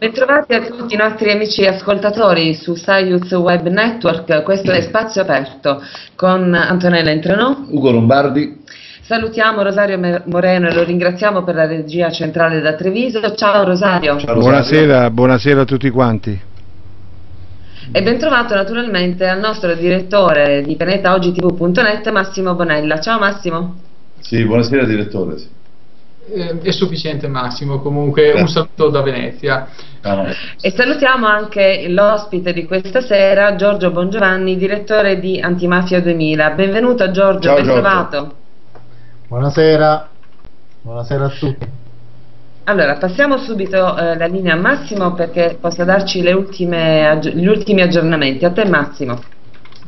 Bentrovati a tutti i nostri amici ascoltatori su Science Web Network, questo è Spazio Aperto con Antonella Entrenò, Ugo Lombardi. Salutiamo Rosario Moreno e lo ringraziamo per la regia centrale da Treviso. Ciao Rosario. Ciao, Rosario. Buonasera, buonasera a tutti quanti. E bentrovato naturalmente al nostro direttore di pianetaogitv.net Massimo Bonella. Ciao Massimo. Sì, buonasera direttore. Eh, è sufficiente Massimo, comunque un saluto da Venezia. Ah, e salutiamo anche l'ospite di questa sera, Giorgio Bongiovanni, direttore di Antimafia 2000. Benvenuto Giorgio, Ciao, ben Giorgio. trovato. Buonasera, buonasera a tutti. Allora, passiamo subito eh, la linea a Massimo perché possa darci ultime, gli ultimi aggiornamenti. A te Massimo.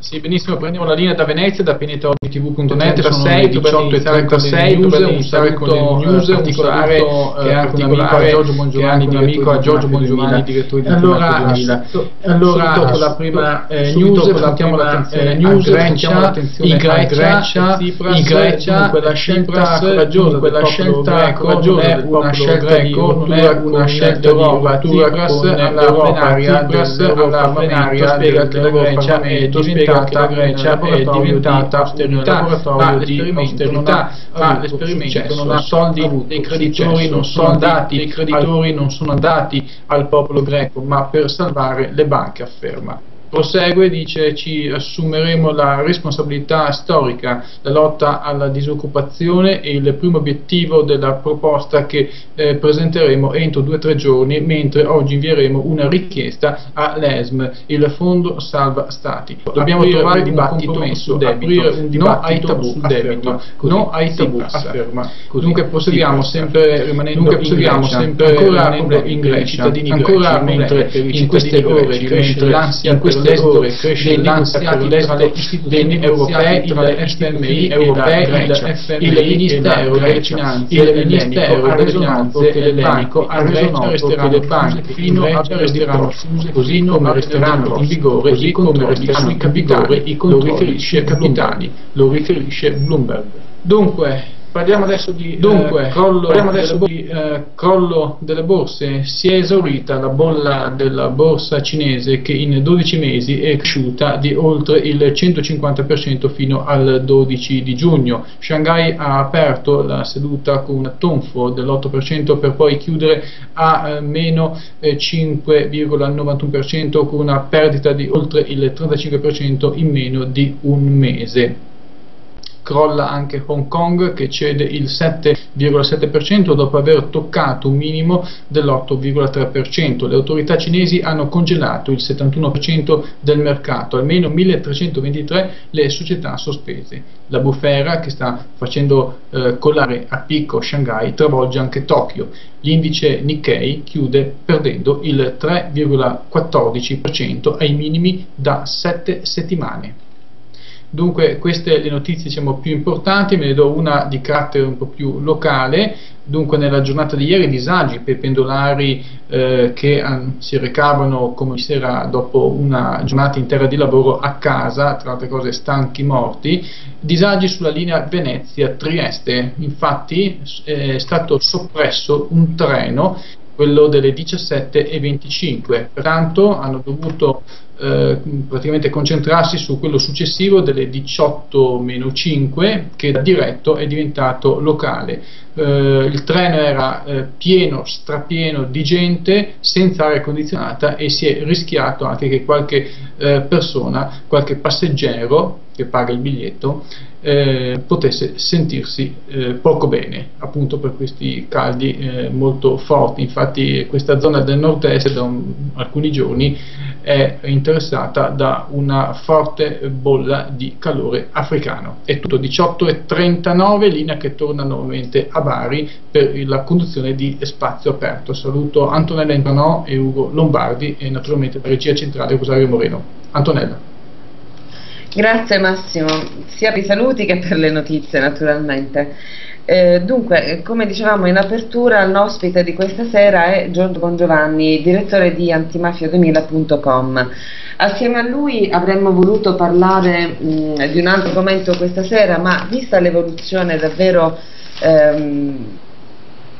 Sì, benissimo, prendiamo la linea da Venezia, da sono le 18 e 36, news, un saluto news, particolare che un amico a Giorgio Bongiovanni, un amico a Giorgio Bongiovanni, direttore di allora, 2000. Allora, con la prima eh, news, puntiamo l'attenzione news, puntiamo l'attenzione in Grecia, in Grecia, quella scelta coraggiosa, quella scelta coraggiosa, una scelta di rottura, una scelta di rottura con l'Europa, alla plenaria, spiega che la Grecia è che la Grecia è diventata austerità, ma l'esperimento non ha, ma l'esperimento non ha soldi dei creditori non sono andati, i creditori non sono andati al popolo greco, ma per salvare le banche, afferma. Prosegue, dice ci assumeremo la responsabilità storica, la lotta alla disoccupazione e il primo obiettivo della proposta che eh, presenteremo entro due o tre giorni, mentre oggi invieremo una richiesta all'ESM, il Fondo Salva Stati. Dobbiamo aprire trovare un dibattito sul debito, un no ai tabù sul debito, no ai tabù, afferma. Dunque proseguiamo sempre rimanendo Dunque, in sempre ancora rimanendo in Grecia, ancora mentre in queste ore cresce l'ansia per queste ore cresce l'ansia tra le istituzioni europee, il FMI europei, il Ministero il Ministero delle Finanze ellenico ha reso noto che le banche fino a resteranno chiuse così come resteranno in vigore i controlli sui capitali, i controlli sui capitali, lo riferisce Bloomberg. Dunque, Parliamo adesso di, Dunque, eh, crollo, adesso delle di eh, crollo, delle borse. Si è esaurita la bolla della borsa cinese che in 12 mesi è cresciuta di oltre il 150% fino al 12 di giugno. Shanghai ha aperto la seduta con un tonfo dell'8% per poi chiudere a eh, meno 5,91% eh, con una perdita di oltre il 35% in meno di un mese crolla anche Hong Kong che cede il 7,7% dopo aver toccato un minimo dell'8,3%. Le autorità cinesi hanno congelato il 71% del mercato, almeno 1323 le società sospese. La bufera che sta facendo eh, collare a picco Shanghai travolge anche Tokyo. L'indice Nikkei chiude perdendo il 3,14% ai minimi da 7 settimane. Dunque queste le notizie diciamo, più importanti, me ne do una di carattere un po' più locale, dunque nella giornata di ieri disagi per i pendolari eh, che um, si recavano come sera dopo una giornata intera di lavoro a casa, tra altre cose stanchi morti, disagi sulla linea Venezia-Trieste, infatti è stato soppresso un treno quello delle 17.25, pertanto hanno dovuto eh, praticamente concentrarsi su quello successivo delle 18-5 che da diretto è diventato locale. Eh, il treno era eh, pieno, strapieno di gente, senza aria condizionata e si è rischiato anche che qualche eh, persona, qualche passeggero che paga il biglietto, eh, potesse sentirsi eh, poco bene, appunto per questi caldi eh, molto forti. Infatti questa zona del nord-est da un, alcuni giorni è interessata da una forte bolla di calore africano. È tutto 18.39, linea che torna nuovamente a Bari per la conduzione di Spazio Aperto. Saluto Antonella Entranò e Ugo Lombardi e naturalmente la regia centrale Rosario Moreno. Antonella. Grazie Massimo, sia per i saluti che per le notizie naturalmente. Eh, dunque, come dicevamo in apertura, il ospite di questa sera è Giorgio Bongiovanni, direttore di antimafia2000.com. Assieme a lui avremmo voluto parlare mh, di un altro argomento questa sera, ma vista l'evoluzione davvero ehm,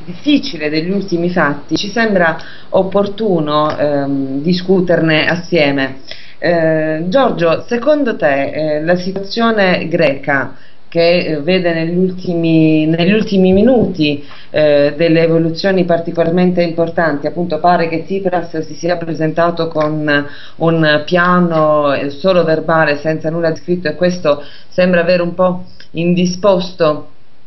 difficile degli ultimi fatti, ci sembra opportuno ehm, discuterne assieme. Eh, Giorgio, secondo te eh, la situazione greca che eh, vede negli ultimi, negli ultimi minuti eh, delle evoluzioni particolarmente importanti, appunto pare che Tsipras si sia presentato con un piano eh, solo verbale senza nulla scritto e questo sembra avere un po' indisposto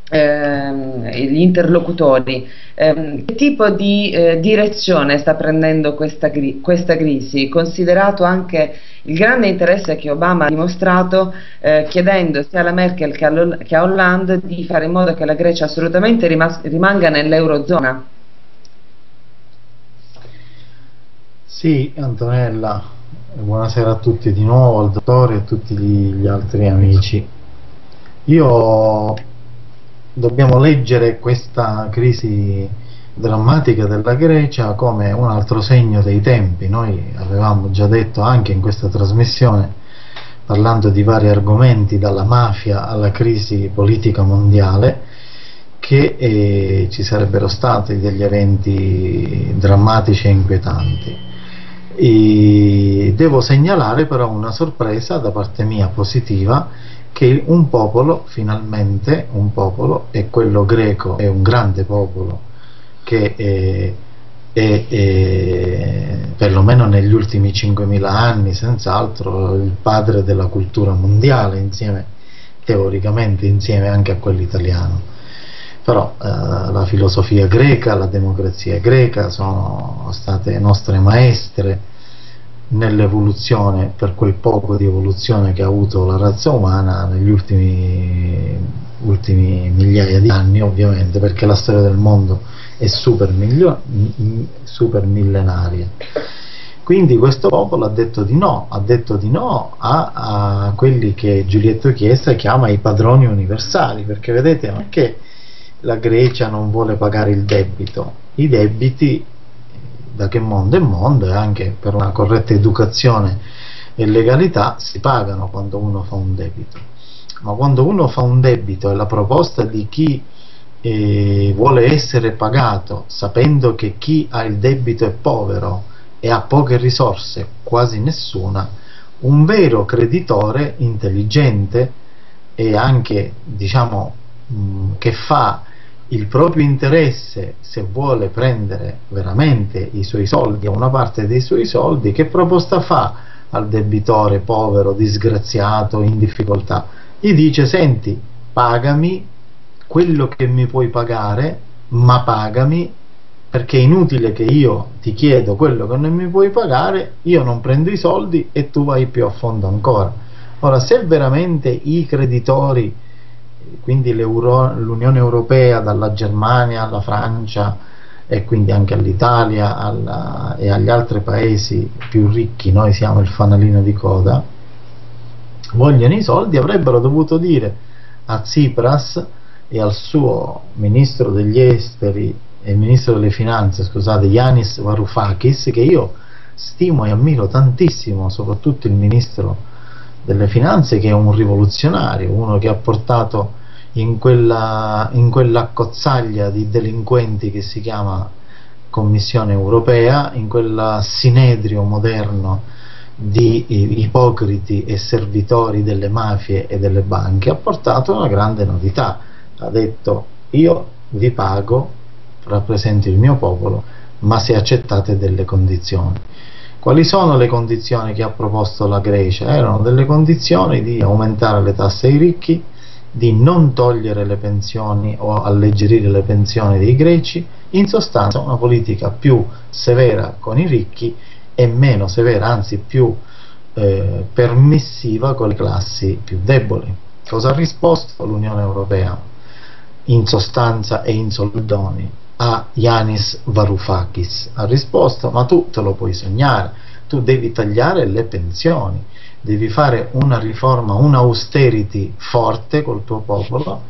ehm, gli interlocutori. Eh, che tipo di eh, direzione sta prendendo questa, questa, crisi, considerato anche il grande interesse che Obama ha dimostrato eh, chiedendo sia alla Merkel che, che, a Hollande di fare in modo che la Grecia assolutamente rimanga nell'Eurozona? Sì, Antonella, buonasera a tutti di nuovo, al dottore e a tutti gli altri amici. Io dobbiamo leggere questa crisi drammatica della Grecia come un altro segno dei tempi. Noi avevamo già detto anche in questa trasmissione, parlando di vari argomenti, dalla mafia alla crisi politica mondiale, che eh, ci sarebbero stati degli eventi drammatici e inquietanti. E devo segnalare però una sorpresa da parte mia positiva che un popolo, finalmente, un popolo, e quello greco è un grande popolo che è, è, è perlomeno negli ultimi 5.000 anni, senz'altro, il padre della cultura mondiale, insieme, teoricamente insieme anche a quello italiano. Però eh, la filosofia greca, la democrazia greca sono state nostre maestre, nell'evoluzione, per quel poco di evoluzione che ha avuto la razza umana negli ultimi, ultimi migliaia di anni, ovviamente, perché la storia del mondo è super, miglio, super millenaria. Quindi questo popolo ha detto di no, ha detto di no a, a quelli che Giulietto Chiesa chiama i padroni universali, perché vedete, non è che la Grecia non vuole pagare il debito, i debiti da che mondo è mondo e anche per una corretta educazione e legalità si pagano quando uno fa un debito. Ma quando uno fa un debito e la proposta di chi eh, vuole essere pagato sapendo che chi ha il debito è povero e ha poche risorse, quasi nessuna, un vero creditore intelligente e anche diciamo mh, che fa il proprio interesse se vuole prendere veramente i suoi soldi o una parte dei suoi soldi che proposta fa al debitore povero, disgraziato, in difficoltà? Gli dice senti pagami quello che mi puoi pagare ma pagami perché è inutile che io ti chiedo quello che non mi puoi pagare io non prendo i soldi e tu vai più a fondo ancora. Ora se veramente i creditori quindi l'Unione Europea dalla Germania alla Francia e quindi anche all'Italia e agli altri paesi più ricchi, noi siamo il fanalino di coda, vogliono i soldi, avrebbero dovuto dire a Tsipras e al suo ministro degli esteri e ministro delle finanze, scusate, Yanis Varoufakis, che io stimo e ammiro tantissimo, soprattutto il ministro delle finanze che è un rivoluzionario, uno che ha portato in quella, in quella cozzaglia di delinquenti che si chiama Commissione europea, in quel sinedrio moderno di ipocriti e servitori delle mafie e delle banche, ha portato una grande novità. Ha detto io vi pago, rappresento il mio popolo, ma se accettate delle condizioni. Quali sono le condizioni che ha proposto la Grecia? Erano delle condizioni di aumentare le tasse ai ricchi, di non togliere le pensioni o alleggerire le pensioni dei greci, in sostanza una politica più severa con i ricchi e meno severa, anzi più eh, permissiva con le classi più deboli. Cosa ha risposto l'Unione Europea? In sostanza e in soldoni a Yanis Varoufakis. Ha risposto, ma tu te lo puoi sognare, tu devi tagliare le pensioni, devi fare una riforma, un austerity forte col tuo popolo,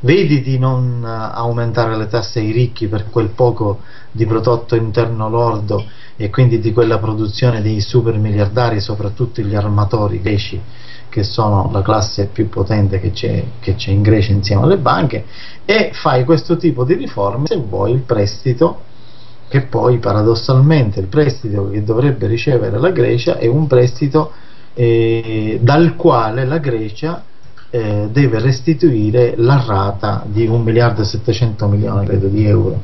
vedi di non aumentare le tasse ai ricchi per quel poco di prodotto interno lordo e quindi di quella produzione dei super miliardari, soprattutto gli armatori greci che sono la classe più potente che c'è in Grecia insieme alle banche e fai questo tipo di riforme se vuoi il prestito che poi paradossalmente il prestito che dovrebbe ricevere la Grecia è un prestito eh, dal quale la Grecia eh, deve restituire la rata di 1 miliardo e 700 milioni credo, di euro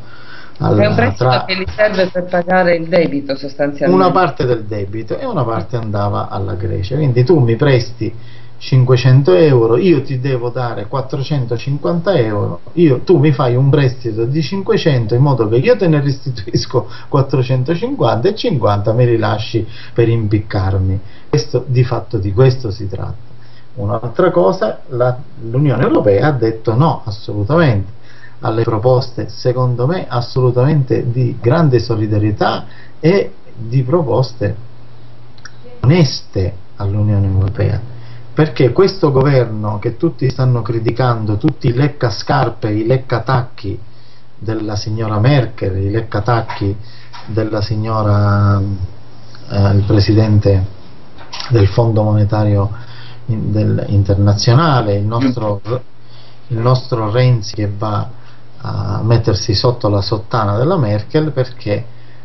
allora, è un prestito che gli serve per pagare il debito sostanzialmente. Una parte del debito e una parte andava alla Grecia. Quindi tu mi presti 500 euro, io ti devo dare 450 euro, io, tu mi fai un prestito di 500 in modo che io te ne restituisco 450 e 50 me li lasci per impiccarmi. Questo, di fatto di questo si tratta. Un'altra cosa, l'Unione Europea ha detto no, assolutamente alle proposte, secondo me, assolutamente di grande solidarietà e di proposte oneste all'Unione Europea. Perché questo governo che tutti stanno criticando, tutti i leccascarpe, i leccatacchi della signora Merkel, i leccatacchi della signora eh, il presidente del Fondo Monetario in, del, internazionale, il nostro, il nostro Renzi che va a mettersi sotto la sottana della Merkel perché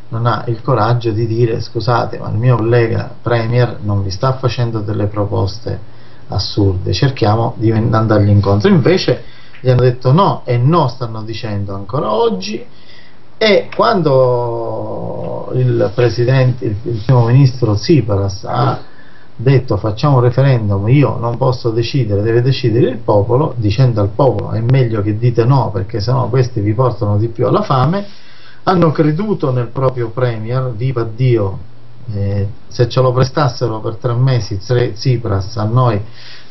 non ha il coraggio di dire scusate ma il mio collega Premier non vi sta facendo delle proposte assurde, cerchiamo di andargli incontro. Invece gli hanno detto no e no stanno dicendo ancora oggi e quando il il, il primo ministro Tsipras ha detto facciamo un referendum, io non posso decidere, deve decidere il popolo, dicendo al popolo è meglio che dite no perché sennò questi vi portano di più alla fame, hanno creduto nel proprio Premier, viva Dio, eh, se ce lo prestassero per tre mesi Tsipras a noi,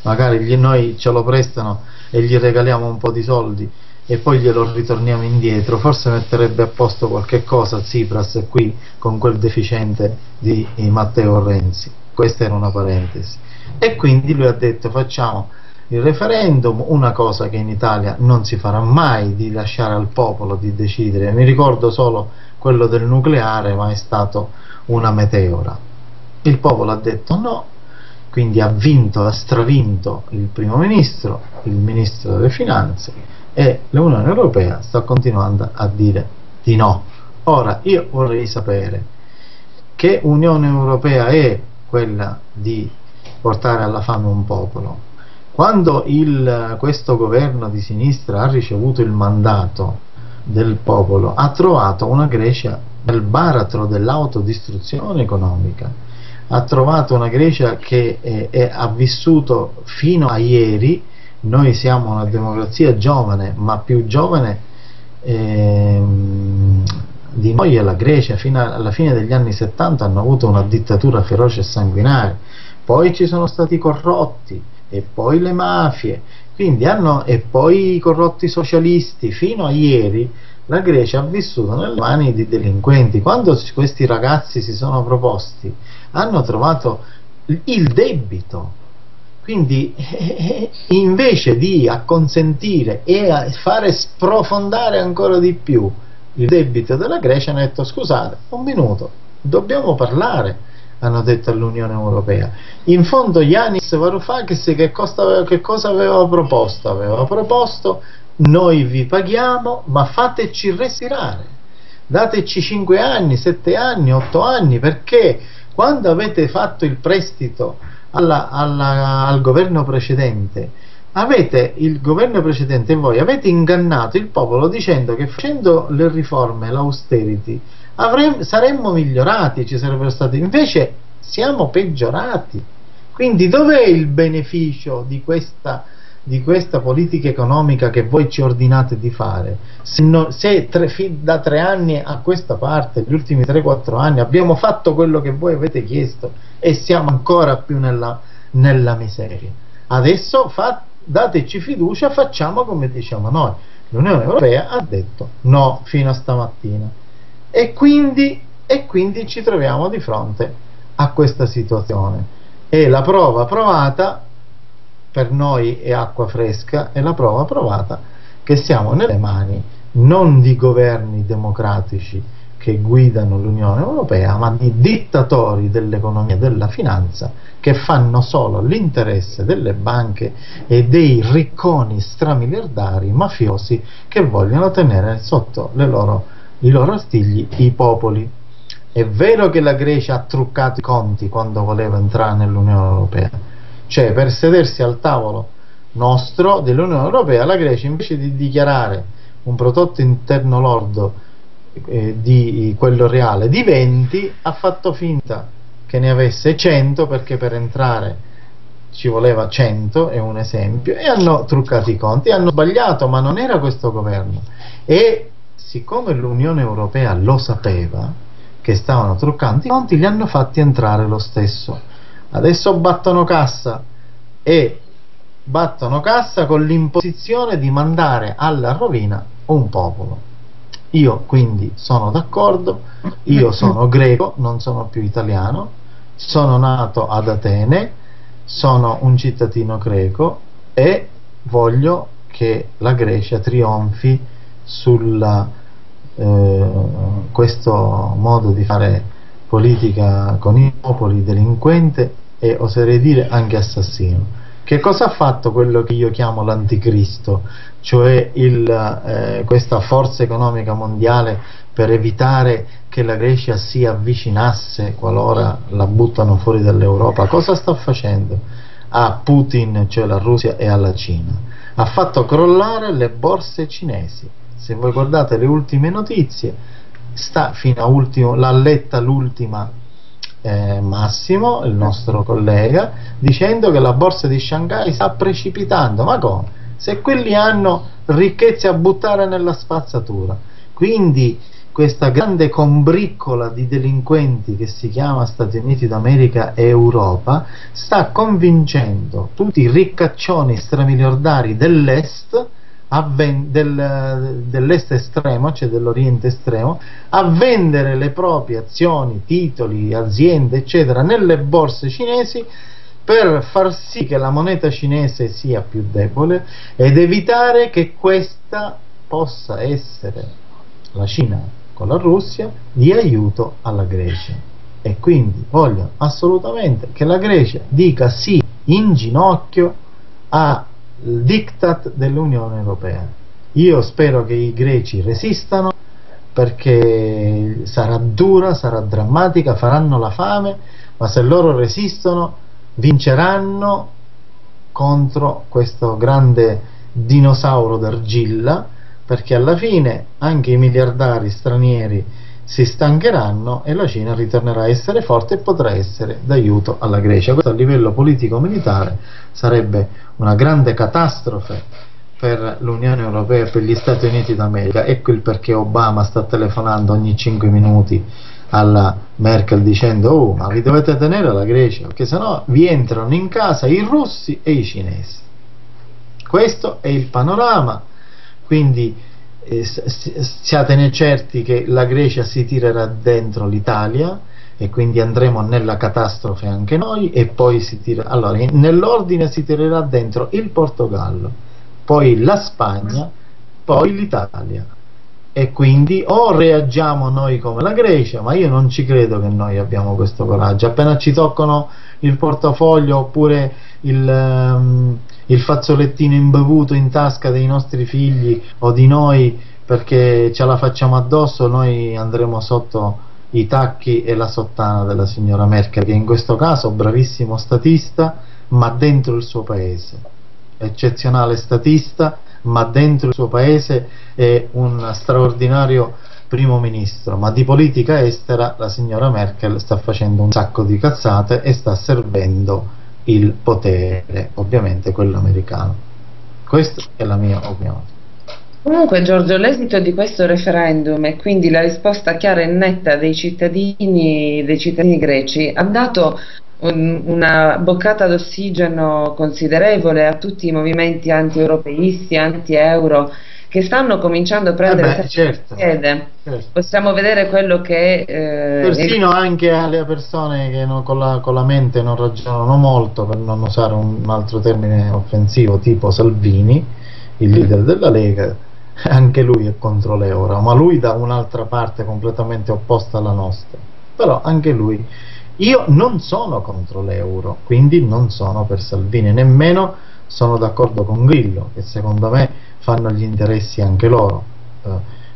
magari gli, noi ce lo prestano e gli regaliamo un po' di soldi e poi glielo ritorniamo indietro, forse metterebbe a posto qualche cosa Tsipras qui con quel deficiente di Matteo Renzi questa era una parentesi. E quindi lui ha detto facciamo il referendum, una cosa che in Italia non si farà mai di lasciare al popolo di decidere, mi ricordo solo quello del nucleare ma è stato una meteora. Il popolo ha detto no quindi ha vinto, ha stravinto il primo ministro, il ministro delle finanze e l'Unione Europea sta continuando a dire di no. Ora io vorrei sapere che Unione Europea è quella di portare alla fame un popolo. Quando il, questo governo di sinistra ha ricevuto il mandato del popolo, ha trovato una Grecia nel baratro dell'autodistruzione economica, ha trovato una Grecia che è, è, ha vissuto fino a ieri, noi siamo una democrazia giovane, ma più giovane ehm, di noi e la Grecia fino alla fine degli anni 70 hanno avuto una dittatura feroce e sanguinaria, poi ci sono stati i corrotti e poi le mafie, quindi hanno, e poi i corrotti socialisti, fino a ieri la Grecia ha vissuto nelle mani di delinquenti. Quando questi ragazzi si sono proposti hanno trovato il debito, quindi eh, invece di acconsentire e fare sprofondare ancora di più il debito della Grecia hanno detto scusate un minuto dobbiamo parlare hanno detto all'Unione Europea in fondo Yanis Varoufakis che, che cosa aveva proposto? aveva proposto noi vi paghiamo ma fateci respirare dateci 5 anni, 7 anni, 8 anni perché quando avete fatto il prestito alla, alla, al governo precedente avete il governo precedente e voi avete ingannato il popolo dicendo che facendo le riforme, l'austerity, saremmo migliorati, ci sarebbero stati, invece siamo peggiorati. Quindi dov'è il beneficio di questa, di questa, politica economica che voi ci ordinate di fare? Se, no, se tre, da tre anni a questa parte, gli ultimi 3-4 anni, abbiamo fatto quello che voi avete chiesto e siamo ancora più nella, nella miseria. Adesso fate dateci fiducia, facciamo come diciamo noi. L'Unione Europea ha detto no fino a stamattina e quindi, e quindi ci troviamo di fronte a questa situazione. E la prova provata per noi è acqua fresca, è la prova provata che siamo nelle mani non di governi democratici che guidano l'Unione Europea, ma di dittatori dell'economia e della finanza che fanno solo l'interesse delle banche e dei ricconi stramiliardari mafiosi che vogliono tenere sotto loro, i loro artigli i popoli. È vero che la Grecia ha truccato i conti quando voleva entrare nell'Unione Europea, cioè per sedersi al tavolo nostro dell'Unione Europea la Grecia invece di dichiarare un prodotto interno lordo eh, di quello reale di 20 ha fatto finta che ne avesse 100 perché per entrare ci voleva 100 è un esempio e hanno truccato i conti hanno sbagliato ma non era questo governo. E siccome l'Unione Europea lo sapeva che stavano truccando i conti li hanno fatti entrare lo stesso. Adesso battono cassa e battono cassa con l'imposizione di mandare alla rovina un popolo io quindi sono d'accordo, io sono greco, non sono più italiano, sono nato ad Atene, sono un cittadino greco e voglio che la Grecia trionfi su eh, questo modo di fare politica con i popoli delinquente e oserei dire anche assassino che cosa ha fatto quello che io chiamo l'anticristo, cioè il, eh, questa forza economica mondiale per evitare che la Grecia si avvicinasse qualora la buttano fuori dall'Europa? Cosa sta facendo? A Putin, cioè la Russia e alla Cina. Ha fatto crollare le borse cinesi. Se voi guardate le ultime notizie, sta fino a ultimo, l'ha letta l'ultima eh, Massimo, il nostro collega, dicendo che la borsa di Shanghai sta precipitando. Ma come? Se quelli hanno ricchezze a buttare nella spazzatura. Quindi questa grande combriccola di delinquenti che si chiama Stati Uniti d'America e Europa sta convincendo tutti i riccaccioni stramiliardari dell'Est del, dell'est estremo, cioè dell'oriente estremo, a vendere le proprie azioni, titoli, aziende, eccetera, nelle borse cinesi per far sì che la moneta cinese sia più debole ed evitare che questa possa essere la Cina con la Russia di aiuto alla Grecia. E quindi voglio assolutamente che la Grecia dica sì in ginocchio a il diktat dell'Unione Europea. Io spero che i greci resistano perché sarà dura, sarà drammatica, faranno la fame, ma se loro resistono vinceranno contro questo grande dinosauro d'argilla perché alla fine anche i miliardari stranieri si stancheranno e la Cina ritornerà a essere forte e potrà essere d'aiuto alla Grecia. Questo a livello politico-militare sarebbe una grande catastrofe per l'Unione Europea e per gli Stati Uniti d'America. Ecco il perché Obama sta telefonando ogni 5 minuti alla Merkel dicendo oh ma vi dovete tenere la Grecia perché sennò vi entrano in casa i russi e i cinesi. Questo è il panorama, quindi eh, siatene certi che la Grecia si tirerà dentro l'Italia e quindi andremo nella catastrofe anche noi e poi si tira allora nell'ordine si tirerà dentro il Portogallo poi la Spagna poi l'Italia. E quindi o reagiamo noi come la Grecia ma io non ci credo che noi abbiamo questo coraggio. Appena ci toccano il portafoglio oppure il, um, il fazzolettino imbevuto in tasca dei nostri figli o di noi perché ce la facciamo addosso, noi andremo sotto i tacchi e la sottana della signora Merkel, che in questo caso bravissimo statista, ma dentro il suo paese. Eccezionale statista, ma dentro il suo paese è un straordinario primo ministro, ma di politica estera la signora Merkel sta facendo un sacco di cazzate e sta servendo il potere, ovviamente quello americano. Questa è la mia opinione. Comunque Giorgio, l'esito di questo referendum e quindi la risposta chiara e netta dei cittadini, dei cittadini greci ha dato un, una boccata d'ossigeno considerevole a tutti i movimenti anti-europeisti, anti-euro che stanno cominciando a prendere eh beh, certo, piede. Certo. Possiamo vedere quello che... Eh, Persino anche alle persone che non, con, la, con, la, mente non ragionano molto, per non usare un altro termine offensivo, tipo Salvini, il leader della Lega, anche lui è contro l'euro, ma lui da un'altra parte completamente opposta alla nostra. Però anche lui, io non sono contro l'euro, quindi non sono per Salvini, nemmeno sono d'accordo con Grillo, che secondo me fanno gli interessi anche loro.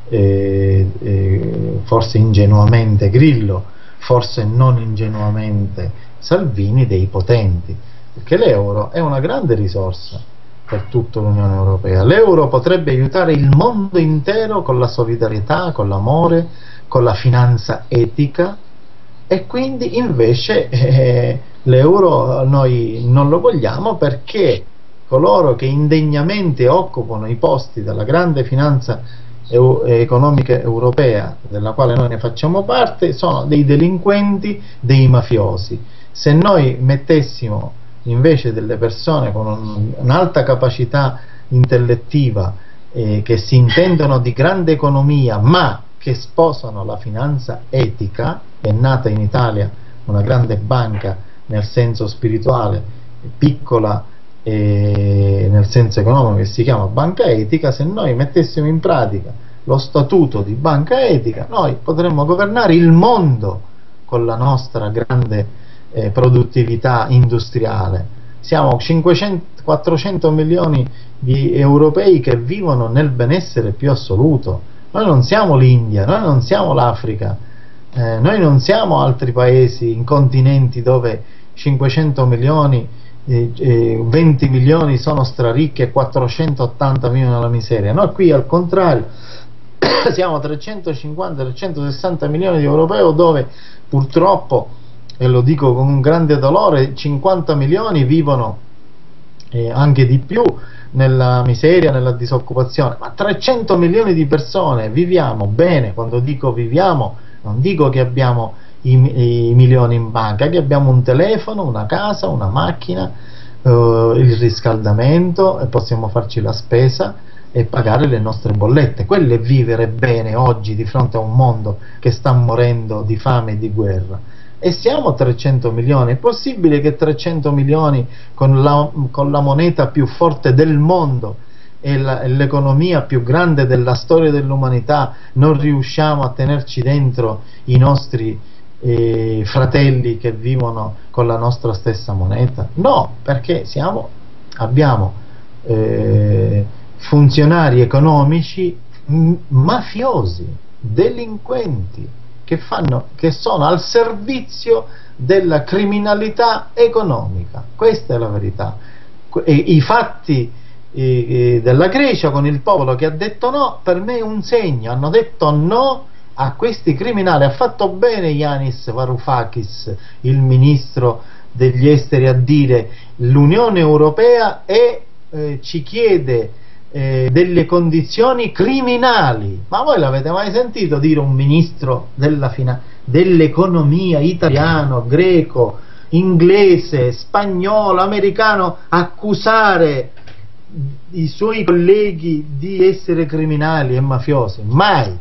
Eh, eh, forse ingenuamente Grillo, forse non ingenuamente Salvini dei potenti, perché l'euro è una grande risorsa per tutta l'Unione Europea. L'euro potrebbe aiutare il mondo intero con la solidarietà, con l'amore, con la finanza etica e quindi invece eh, l'euro noi non lo vogliamo perché coloro che indegnamente occupano i posti della grande finanza economica europea della quale noi ne facciamo parte sono dei delinquenti, dei mafiosi. Se noi mettessimo invece delle persone con un'alta capacità intellettiva eh, che si intendono di grande economia ma che sposano la finanza etica, è nata in Italia una grande banca nel senso spirituale, piccola eh, nel senso economico che si chiama banca etica, se noi mettessimo in pratica lo statuto di banca etica, noi potremmo governare il mondo con la nostra grande eh, produttività industriale. Siamo 500, 400 milioni di europei che vivono nel benessere più assoluto. Noi non siamo l'India, noi non siamo l'Africa, eh, noi non siamo altri paesi in continenti dove 500 milioni, eh, 20 milioni sono straricchi e 480 milioni alla miseria. Noi qui al contrario siamo 350-360 milioni di europei dove purtroppo e lo dico con un grande dolore, 50 milioni vivono eh, anche di più nella miseria, nella disoccupazione, ma 300 milioni di persone viviamo bene, quando dico viviamo non dico che abbiamo i, i milioni in banca, che abbiamo un telefono, una casa, una macchina, eh, il riscaldamento e possiamo farci la spesa e pagare le nostre bollette. Quello è vivere bene oggi di fronte a un mondo che sta morendo di fame e di guerra e siamo 300 milioni. È possibile che 300 milioni con la, con la moneta più forte del mondo e l'economia più grande della storia dell'umanità non riusciamo a tenerci dentro i nostri eh, fratelli che vivono con la nostra stessa moneta? No, perché siamo, abbiamo eh, funzionari economici mafiosi, delinquenti che, fanno, che sono al servizio della criminalità economica. Questa è la verità. E, I fatti della Grecia con il popolo che ha detto no, per me è un segno, hanno detto no a questi criminali. Ha fatto bene Yanis Varoufakis, il ministro degli esteri, a dire l'Unione Europea è, eh, ci chiede eh, delle condizioni criminali. Ma voi l'avete mai sentito dire un ministro dell'economia italiano, greco, inglese, spagnolo, americano accusare i suoi colleghi di essere criminali e mafiosi? Mai!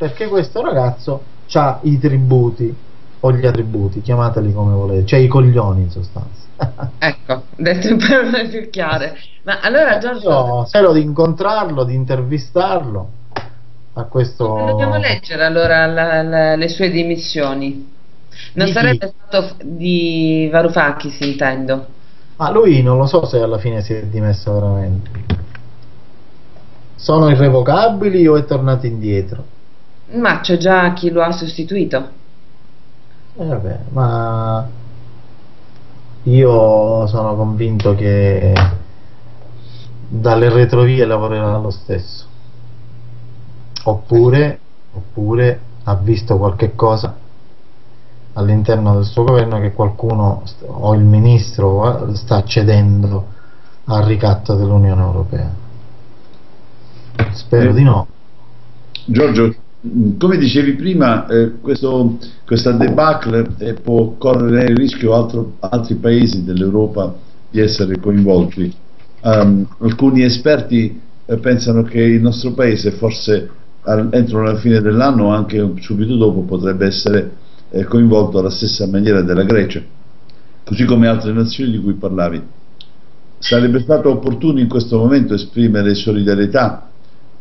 Perché questo ragazzo ha i tributi o gli attributi, chiamateli come volete, cioè i coglioni in sostanza. ecco, detto in parole più chiare. Ma allora Giorgio... Io spero di incontrarlo, di intervistarlo a questo... Dobbiamo leggere allora la, la, le sue dimissioni. Non di sarebbe chi? stato di Varoufakis, intendo. Ma lui non lo so se alla fine si è dimesso veramente. Sono irrevocabili o è tornato indietro? Ma c'è già chi lo ha sostituito. Eh vabbè, ma io sono convinto che dalle retrovie lavorerà lo stesso. Oppure, oppure ha visto qualche cosa all'interno del suo governo che qualcuno o il ministro sta cedendo al ricatto dell'Unione Europea. Spero eh, di no. Giorgio, come dicevi prima, eh, questo, questa debacle eh, può correre il rischio altro, altri paesi dell'Europa di essere coinvolti. Um, alcuni esperti eh, pensano che il nostro paese forse al, entro la fine dell'anno o anche subito dopo potrebbe essere eh, coinvolto alla stessa maniera della Grecia, così come altre nazioni di cui parlavi. Sarebbe stato opportuno in questo momento esprimere solidarietà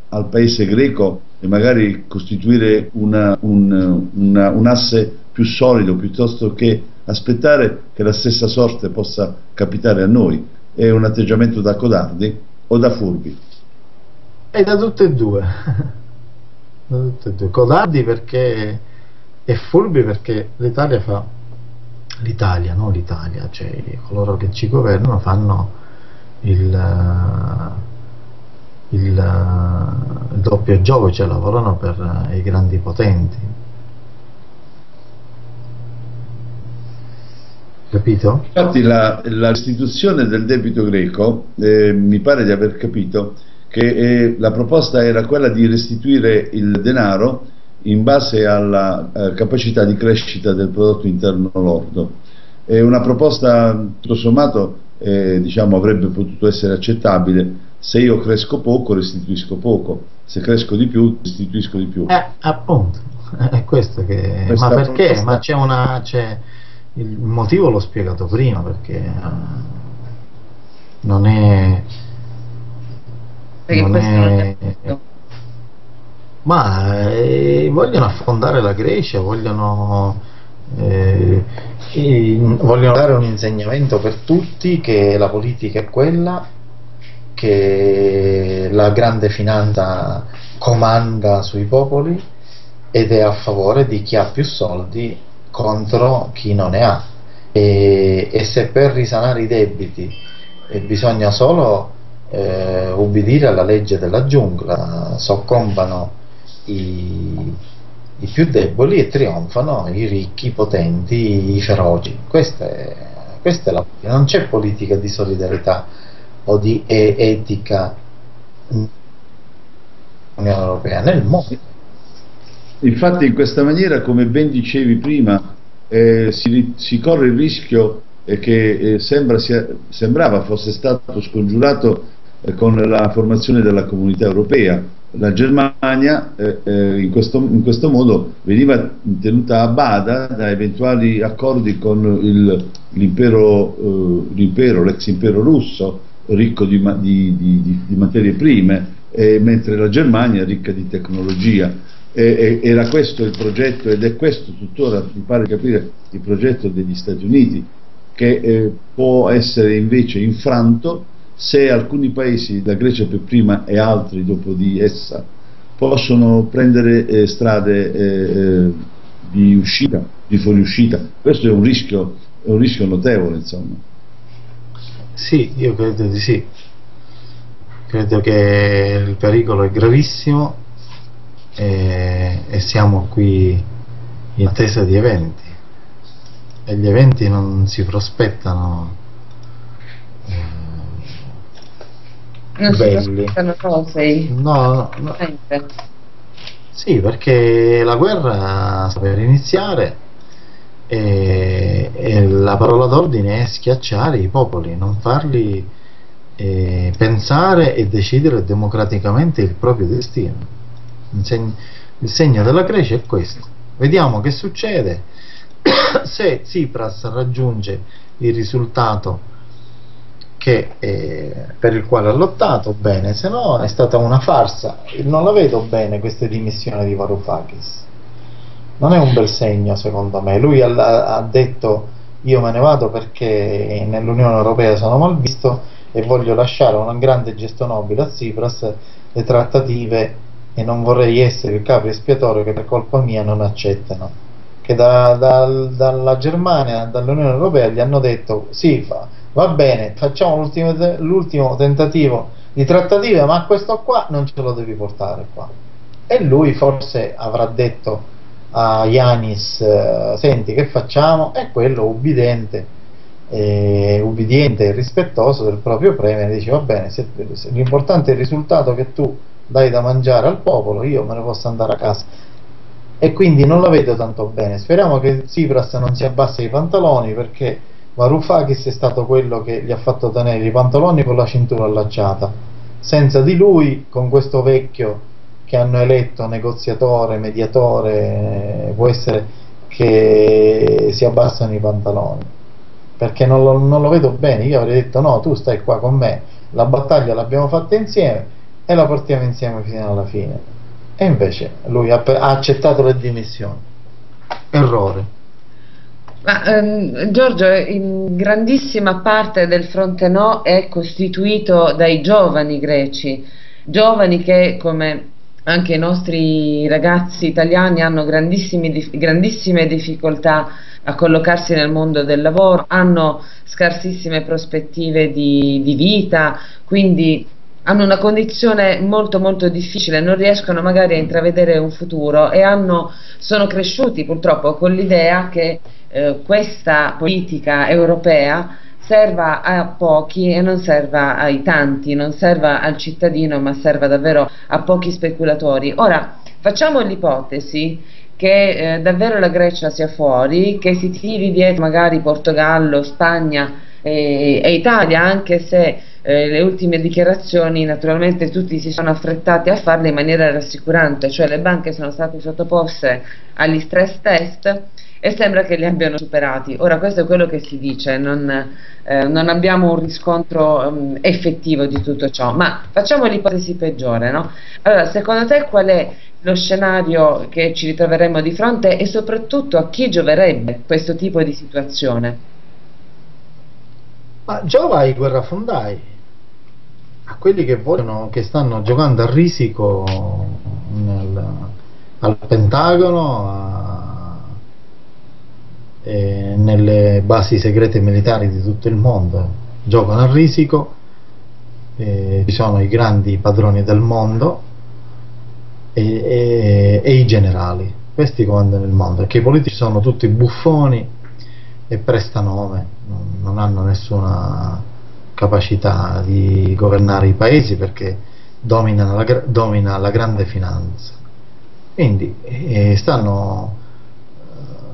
al paese greco e magari costituire una, un, una, un asse più solido piuttosto che aspettare che la stessa sorte possa capitare a noi. È un atteggiamento da codardi o da furbi? È da tutte e due. da tutte e due. Codardi perché e furbi perché l'Italia fa l'Italia, non l'Italia, cioè coloro che ci governano fanno il, il, il doppio gioco, cioè lavorano per i grandi potenti. Capito? Infatti la, la restituzione del debito greco, eh, mi pare di aver capito, che eh, la proposta era quella di restituire il denaro in base alla eh, capacità di crescita del prodotto interno lordo. È una proposta, tutto sommato, eh, diciamo, avrebbe potuto essere accettabile se io cresco poco restituisco poco, se cresco di più restituisco di più. Eh, appunto, è questo che... Questa ma perché? Proposta... Ma c'è una... C'è... Il motivo l'ho spiegato prima, perché uh, non è... Perché non è... Ma eh, vogliono affondare la Grecia, vogliono, eh, vogliono dare un insegnamento per tutti che la politica è quella, che la grande finanza comanda sui popoli ed è a favore di chi ha più soldi contro chi non ne ha. E, e se per risanare i debiti eh, bisogna solo eh, ubbidire alla legge della giungla, soccombano i, i più deboli e trionfano i ricchi, i potenti, i feroci. Questa è, questa è la non c'è politica di solidarietà o di etica Unione Europea nel mondo. Infatti in questa maniera, come ben dicevi prima, eh, si, si, corre il rischio eh, che eh, sembra sia, sembrava fosse stato scongiurato eh, con la formazione della comunità europea, la Germania eh, eh, in, questo, in, questo, modo veniva tenuta a bada da eventuali accordi con l'impero, l'ex impero russo, ricco di, di, di, di materie prime, mentre la Germania è ricca di tecnologia. era questo il progetto ed è questo tuttora, mi pare capire, il progetto degli Stati Uniti, che eh, può essere invece infranto se alcuni paesi, la Grecia per prima e altri dopo di essa, possono prendere eh, strade eh, eh, di uscita, di fuoriuscita. Questo è un rischio, è un rischio notevole, insomma. Sì, io credo di sì. Credo che il pericolo è gravissimo e, e siamo qui in attesa di eventi. E gli eventi non si prospettano Non belli. si cose. No, no. Sì, perché la guerra sta per iniziare e, e la parola d'ordine è schiacciare i popoli, non farli eh, pensare e decidere democraticamente il proprio destino. Il segno, il segno della Grecia è questo. Vediamo che succede se Tsipras raggiunge il risultato che, eh, per il quale ha lottato bene, se no è stata una farsa. Non la vedo bene questa dimissione di Varoufakis. Non è un bel segno secondo me. Lui ha, ha detto io me ne vado perché nell'Unione Europea sono mal visto e voglio lasciare un grande gesto nobile a Tsipras le trattative e non vorrei essere il capo espiatorio che per colpa mia non accettano. Che da, da, dalla Germania, dall'Unione Europea gli hanno detto sì, fa, va bene, facciamo l'ultimo, l'ultimo tentativo di trattativa, ma questo qua non ce lo devi portare qua. E lui forse avrà detto a Yanis, eh, senti che facciamo? E quello ubbidente, eh, ubbidiente e rispettoso del proprio premio dice va bene, se, se l'importante è il risultato che tu dai da mangiare al popolo, io me ne posso andare a casa. E quindi non la vedo tanto bene. Speriamo che Tsipras non si abbassa i pantaloni perché Varoufakis è stato quello che gli ha fatto tenere i pantaloni con la cintura allacciata. Senza di lui, con questo vecchio che hanno eletto negoziatore, mediatore, può essere che si abbassano i pantaloni. Perché non lo, non lo vedo bene, io avrei detto no, tu stai qua con me, la battaglia l'abbiamo fatta insieme e la portiamo insieme fino alla fine. E invece lui ha, ha accettato le dimissioni. Errore. Ma, ehm, Giorgio, in grandissima parte del fronte no è costituito dai giovani greci, giovani che come anche i nostri ragazzi italiani hanno grandissime difficoltà a collocarsi nel mondo del lavoro, hanno scarsissime prospettive di, di vita, quindi hanno una condizione molto molto difficile, non riescono magari a intravedere un futuro e hanno, sono cresciuti purtroppo con l'idea che eh, questa politica europea serva a pochi e non serva ai tanti, non serva al cittadino ma serva davvero a pochi speculatori. Ora facciamo l'ipotesi che eh, davvero la Grecia sia fuori, che si tiri dietro magari Portogallo, Spagna e, e Italia, anche se eh, le ultime dichiarazioni naturalmente tutti si sono affrettati a farle in maniera rassicurante, cioè le banche sono state sottoposte agli stress test e sembra che li abbiano superati. Ora questo è quello che si dice, non, eh, non abbiamo un riscontro um, effettivo di tutto ciò, ma facciamo l'ipotesi peggiore. No? Allora, secondo te qual è lo scenario che ci ritroveremo di fronte e soprattutto a chi gioverebbe questo tipo di situazione? Ma giova ai guerrafondai, a quelli che vogliono, che stanno giocando a risico nel, al Pentagono, a eh, nelle basi segrete militari di tutto il mondo giocano a risico ci sono i grandi padroni del mondo e, e, e, i generali. Questi comandano il mondo perché i politici sono tutti buffoni e prestanome non, hanno nessuna capacità di governare i paesi perché dominano la, domina la grande finanza quindi eh, stanno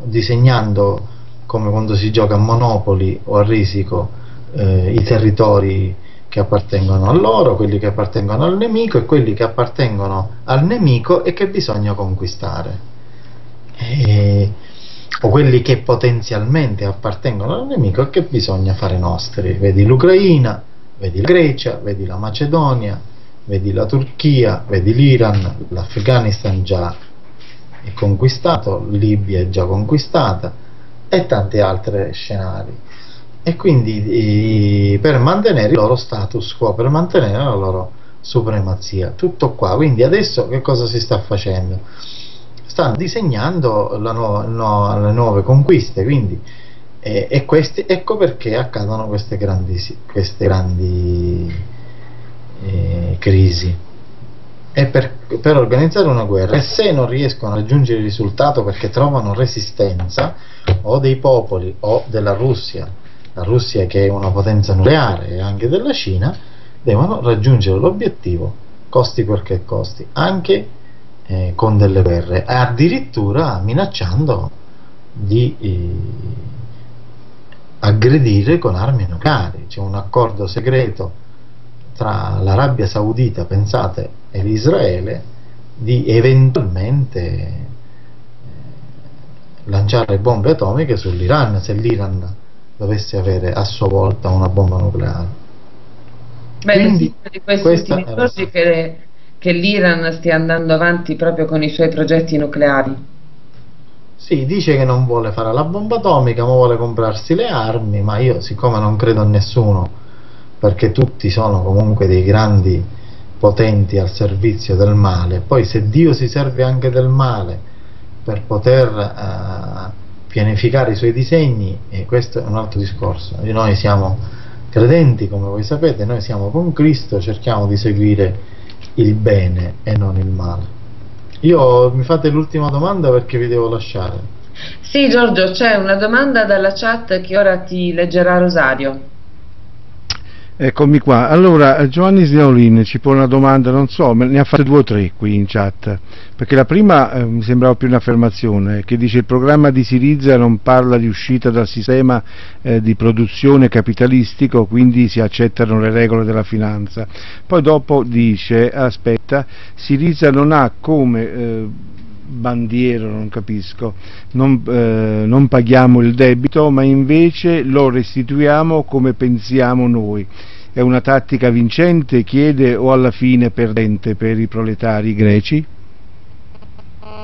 disegnando come quando si gioca a Monopoli o a Risico eh, i territori che appartengono a loro, quelli che appartengono al nemico e quelli che appartengono al nemico e che bisogna conquistare. E, o quelli che potenzialmente appartengono al nemico e che bisogna fare nostri. Vedi l'Ucraina, vedi la Grecia, vedi la Macedonia, vedi la Turchia, vedi l'Iran, l'Afghanistan già è conquistato, Libia è già conquistata e tanti altri scenari e quindi eh, per mantenere il loro status quo, per mantenere la loro supremazia. Tutto qua, quindi adesso che cosa si sta facendo? Stanno disegnando nu no, le nuove conquiste, quindi eh, e questi, ecco perché accadono queste grandi, queste grandi eh, crisi. È per, per, organizzare una guerra e se non riescono a raggiungere il risultato perché trovano resistenza o dei popoli o della Russia, la Russia che è una potenza nucleare e anche della Cina, devono raggiungere l'obiettivo, costi quel che costi, anche eh, con delle guerre, addirittura minacciando di eh, aggredire con armi nucleari. C'è un accordo segreto tra l'Arabia Saudita, pensate, e l'Israele di eventualmente eh, lanciare bombe atomiche sull'Iran se l'Iran dovesse avere a sua volta una bomba nucleare. Beh, Quindi, di questi ultimi giorni che, che l'Iran stia andando avanti proprio con i suoi progetti nucleari. Sì, dice che non vuole fare la bomba atomica, ma vuole comprarsi le armi, ma io siccome non credo a nessuno perché tutti sono comunque dei grandi potenti al servizio del male, poi se Dio si serve anche del male per poter uh, pianificare i suoi disegni, e questo è un altro discorso, noi siamo credenti come voi sapete, noi siamo con Cristo, cerchiamo di seguire il bene e non il male. Io mi fate l'ultima domanda perché vi devo lasciare. Sì Giorgio, c'è una domanda dalla chat che ora ti leggerà Rosario. Eccomi qua, allora Giovanni Sneolin ci pone una domanda, non so, ne ha fatte due o tre qui in chat, perché la prima eh, mi sembrava più un'affermazione, che dice il programma di Siriza non parla di uscita dal sistema eh, di produzione capitalistico, quindi si accettano le regole della finanza. Poi dopo dice, aspetta, Siriza non ha come... Eh, bandiero, non capisco, non, eh, non, paghiamo il debito ma invece lo restituiamo come pensiamo noi è una tattica vincente, chiede, o alla fine perdente per i proletari greci?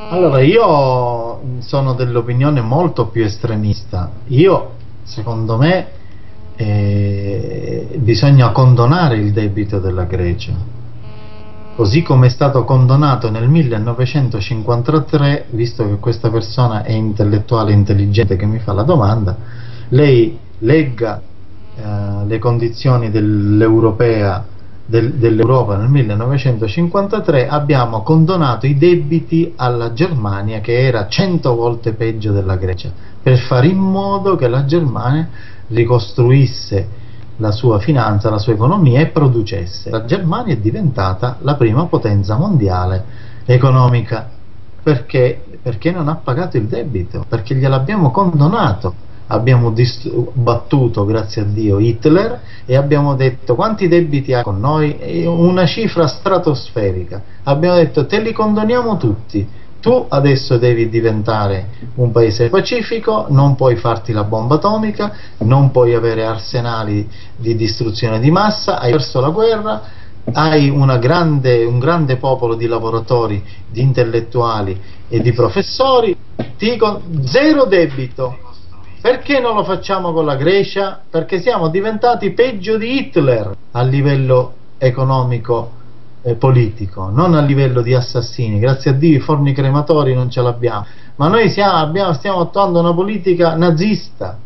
Allora, io sono dell'opinione molto più estremista. Io, secondo me, eh, bisogna condonare il debito della Grecia. Così come è stato condonato nel 1953, visto che questa persona è intellettuale intelligente che mi fa la domanda, lei legga eh, le condizioni dell'europea del, dell'Europa nel 1953 abbiamo condonato i debiti alla Germania che era cento volte peggio della Grecia per fare in modo che la Germania ricostruisse la sua finanza, la sua economia e producesse. La Germania è diventata la prima potenza mondiale economica perché, perché non ha pagato il debito, perché gliel'abbiamo condonato abbiamo battuto, grazie a Dio, Hitler e abbiamo detto quanti debiti ha con noi? Una cifra stratosferica. Abbiamo detto te li condoniamo tutti. Tu adesso devi diventare un paese pacifico, non puoi farti la bomba atomica, non puoi avere arsenali di distruzione di massa, hai perso la guerra, hai grande, un grande popolo di lavoratori, di intellettuali e di professori, ti dico zero debito, perché non lo facciamo con la Grecia? Perché siamo diventati peggio di Hitler a livello economico e politico, non a livello di assassini. Grazie a Dio i forni crematori non ce l'abbiamo, ma noi siamo, abbiamo, stiamo attuando una politica nazista.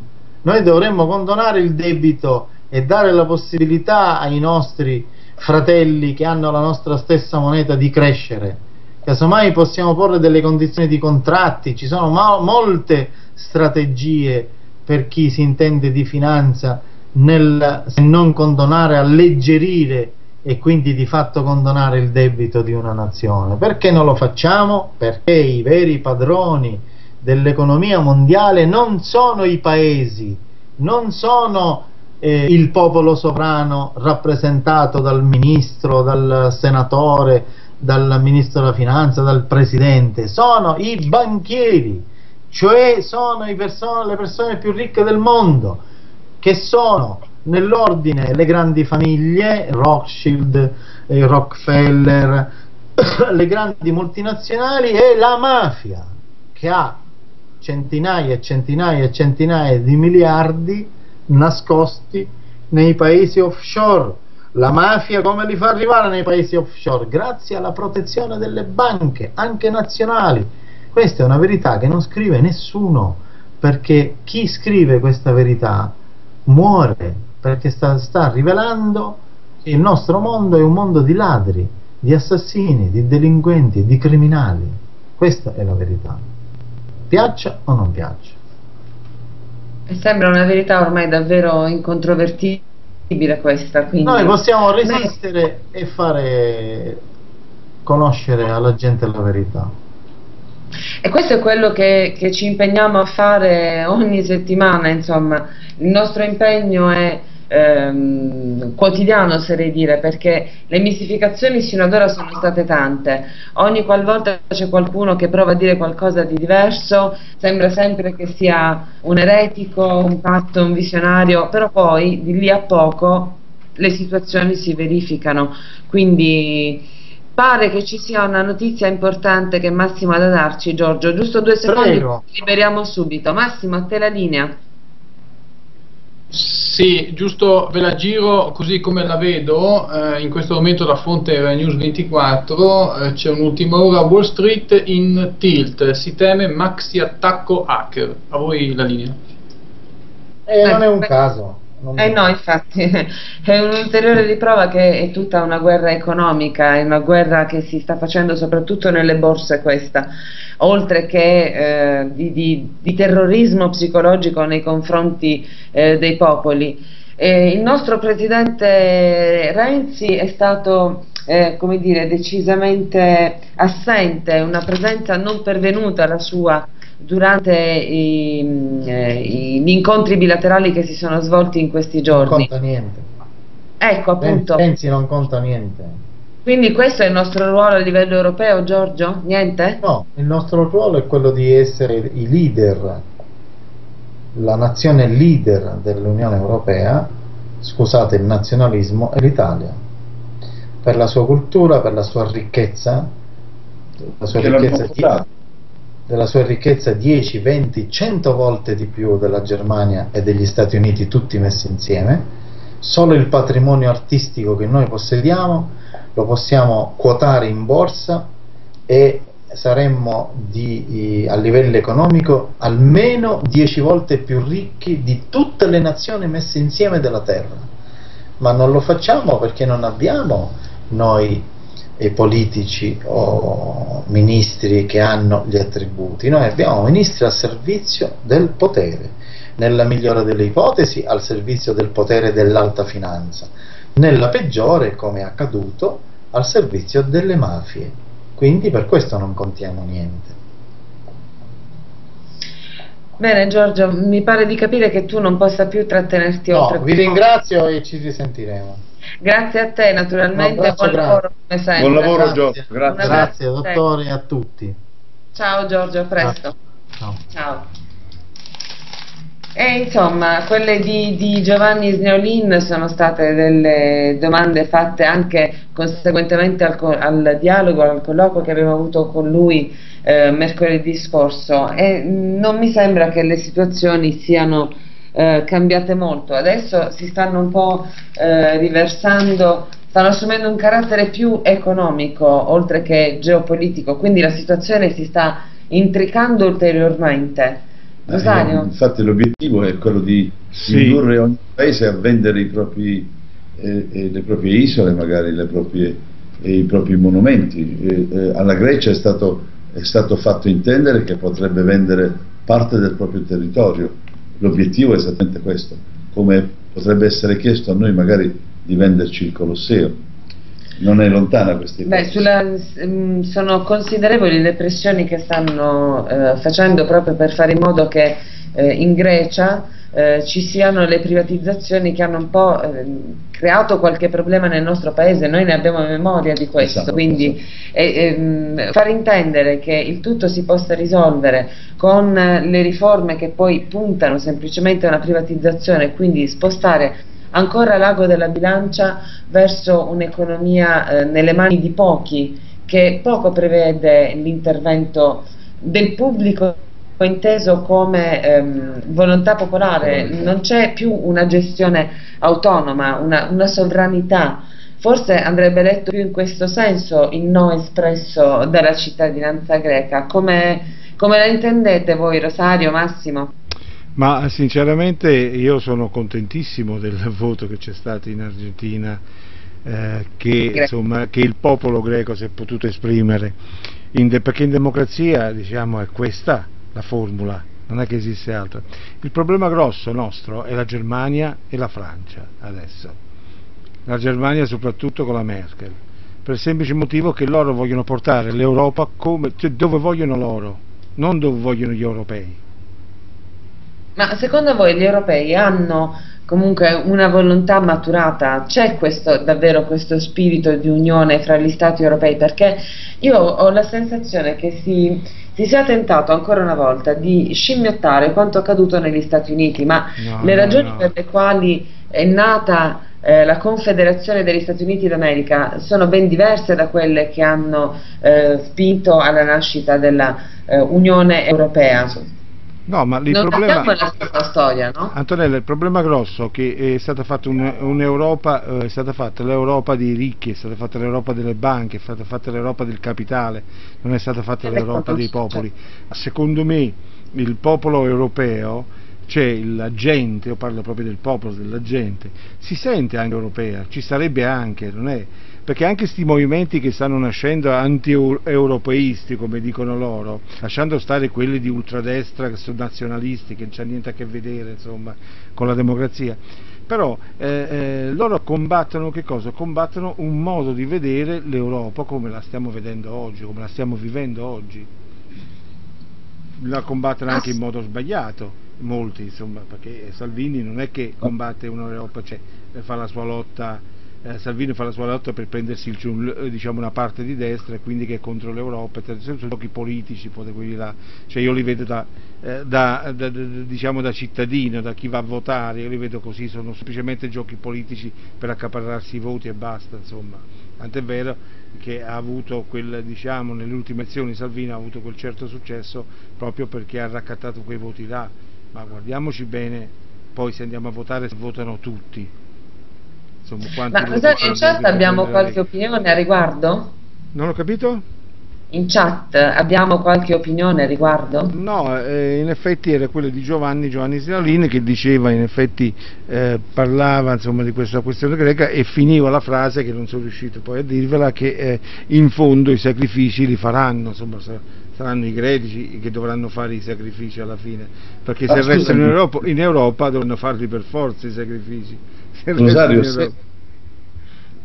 Noi dovremmo condonare il debito e dare la possibilità ai nostri fratelli che hanno la nostra stessa moneta di crescere. Casomai possiamo porre delle condizioni di contratti, ci sono molte strategie per chi si intende di finanza nel se non condonare, alleggerire e quindi di fatto condonare il debito di una nazione. Perché non lo facciamo? Perché i veri padroni dell'economia mondiale non sono i paesi, non sono eh, il popolo sovrano rappresentato dal ministro, dal senatore, dal ministro della finanza, dal presidente, sono i banchieri cioè sono person le persone più ricche del mondo, che sono nell'ordine le grandi famiglie, Rothschild, eh, Rockefeller, le grandi multinazionali e la mafia, che ha centinaia e centinaia e centinaia di miliardi nascosti nei paesi offshore. La mafia come li fa arrivare nei paesi offshore? Grazie alla protezione delle banche, anche nazionali questa è una verità che non scrive nessuno, perché chi scrive questa verità muore, perché sta, sta rivelando che il nostro mondo è un mondo di ladri, di assassini, di delinquenti, di criminali. Questa è la verità. Piaccia o non piaccia? E sembra una verità ormai davvero incontrovertibile questa. Quindi... Noi possiamo resistere Beh. e fare conoscere alla gente la verità. E questo è quello che, che, ci impegniamo a fare ogni settimana, insomma, il nostro impegno è ehm, quotidiano, oserei dire, perché le mistificazioni sino ad ora sono state tante. Ogni qualvolta c'è qualcuno che prova a dire qualcosa di diverso, sembra sempre che sia un eretico, un patto, un visionario, però poi di lì a poco le situazioni si verificano. Quindi Pare che ci sia una notizia importante che Massimo ha da darci, Giorgio. Giusto due secondi, Prego. liberiamo subito. Massimo, a te la linea. Sì, giusto ve la giro così come la vedo, eh, in questo momento la fonte era News 24, eh, c'è un'ultima ora, Wall Street in tilt, si teme maxi attacco hacker, a voi la linea. Eh, non è un caso. Eh no, infatti, è un'ulteriore riprova che è tutta una guerra economica, è una guerra che si sta facendo soprattutto nelle borse questa, oltre che eh, di, di, di, terrorismo psicologico nei confronti eh, dei popoli. Eh, il nostro presidente Renzi è stato eh, come dire, decisamente assente, una presenza non pervenuta alla sua durante i, eh, gli incontri bilaterali che si sono svolti in questi giorni. Non conta niente. Ecco appunto. Pensi non conta niente. Quindi questo è il nostro ruolo a livello europeo, Giorgio? Niente? No, il nostro ruolo è quello di essere i leader, la nazione leader dell'Unione Europea scusate il nazionalismo, è l'Italia. Per la sua cultura, per la sua ricchezza, la sua ricchezza, di, della sua ricchezza 10, 20, 100 volte di più della Germania e degli Stati Uniti tutti messi insieme, solo il patrimonio artistico che noi possediamo lo possiamo quotare in borsa e saremmo di, a livello economico almeno 10 volte più ricchi di tutte le nazioni messe insieme della Terra. Ma non lo facciamo perché non abbiamo noi i politici o ministri che hanno gli attributi, noi abbiamo ministri al servizio del potere, nella migliore delle ipotesi al servizio del potere dell'alta finanza, nella peggiore, come è accaduto, al servizio delle mafie quindi per questo non contiamo niente. Bene Giorgio, mi pare di capire che tu non possa più trattenerti no, oltre. Vi ringrazio e ci risentiremo. Grazie a te naturalmente, buon lavoro come sempre. Buon lavoro Giorgio, grazie. Grazie dottore e a tutti. Ciao Giorgio, a presto. Ciao. Ciao. E insomma, quelle di, di, Giovanni Sneolin sono state delle domande fatte anche conseguentemente al, al dialogo, al colloquio che abbiamo avuto con lui eh, mercoledì scorso e non mi sembra che le situazioni siano eh, cambiate molto. Adesso si stanno un po' eh, riversando, stanno assumendo un carattere più economico oltre che geopolitico, quindi la situazione si sta intricando ulteriormente. Rosario. Eh, infatti l'obiettivo è quello di sì. indurre ogni paese a vendere i propri, eh, eh, le proprie isole, magari proprie, i propri monumenti. alla Grecia è stato, è stato fatto intendere che potrebbe vendere parte del proprio territorio. L'obiettivo è esattamente questo, come potrebbe essere chiesto a noi magari di venderci il Colosseo non è lontana questa idea. Beh, sulla, mm, sono considerevoli le pressioni che stanno eh, facendo proprio per fare in modo che eh, in Grecia eh, ci siano le privatizzazioni che hanno un po' eh, creato qualche problema nel nostro paese, noi ne abbiamo memoria di questo, esatto, quindi esatto. far intendere che il tutto si possa risolvere con le riforme che poi puntano semplicemente a una privatizzazione, quindi spostare ancora l'ago della bilancia verso un'economia eh, nelle mani di pochi che poco prevede l'intervento del pubblico inteso come ehm, volontà popolare, non c'è più una gestione autonoma, una, una, sovranità. Forse andrebbe letto più in questo senso il no espresso dalla cittadinanza greca. Come, come la intendete voi, Rosario, Massimo? Ma sinceramente io sono contentissimo del voto che c'è stato in Argentina, eh, che, insomma, che, il popolo greco si è potuto esprimere, in perché in democrazia diciamo, è questa la formula, non è che esiste altro. Il problema grosso nostro è la Germania e la Francia adesso, la Germania soprattutto con la Merkel, per il semplice motivo che loro vogliono portare l'Europa cioè dove vogliono loro, non dove vogliono gli europei ma secondo voi gli europei hanno comunque una volontà maturata? C'è questo, davvero questo spirito di unione fra gli Stati europei? Perché io ho la sensazione che si, si sia tentato ancora una volta di scimmiottare quanto accaduto negli Stati Uniti, ma no, le ragioni no. per le quali è nata eh, la Confederazione degli Stati Uniti d'America sono ben diverse da quelle che hanno eh, spinto alla nascita dell'Unione eh, Europea. No, ma il non problema, la stessa storia, no? Antonella, il problema grosso è che è stata fatta un'Europa, un eh, è stata fatta l'Europa dei ricchi, è stata fatta l'Europa delle banche, è stata fatta l'Europa del capitale, non è stata fatta l'Europa dei popoli. Secondo me il popolo europeo cioè la gente, io parlo proprio del popolo, della gente, si sente anche europea, ci sarebbe anche, non è? Perché anche questi movimenti che stanno nascendo anti-europeisti, come dicono loro, lasciando stare quelli di ultradestra che sono nazionalisti, che non c'è niente a che vedere insomma, con la democrazia, però eh, eh, loro combattono che cosa? Combattono un modo di vedere l'Europa come la stiamo vedendo oggi, come la stiamo vivendo oggi. La combattono anche in modo sbagliato molti, insomma, perché Salvini non è che combatte un'Europa, cioè fa la sua lotta eh, Salvini fa la sua lotta per prendersi il, eh, diciamo, una parte di destra e quindi che è contro l'Europa, sono giochi politici, là. Cioè io li vedo da, eh, da, da, diciamo da, cittadino, da chi va a votare, io li vedo così, sono semplicemente giochi politici per accaparrarsi i voti e basta, insomma. Tant'è vero che ha avuto quel, diciamo, nelle ultime azioni Salvini ha avuto quel certo successo proprio perché ha raccattato quei voti là, ma guardiamoci bene, poi se andiamo a votare votano tutti, Insomma, Ma cosa in chat abbiamo qualche opinione a riguardo? Non ho capito? In chat abbiamo qualche opinione a riguardo? No, eh, in effetti era quello di Giovanni, Giovanni Sinalini che diceva, in effetti eh, parlava insomma, di questa questione greca e finiva la frase che non sono riuscito poi a dirvela che eh, in fondo i sacrifici li faranno, insomma, saranno i greci che dovranno fare i sacrifici alla fine, perché se ah, restano in Europa, in Europa dovranno farli per forza i sacrifici. Rosario, se,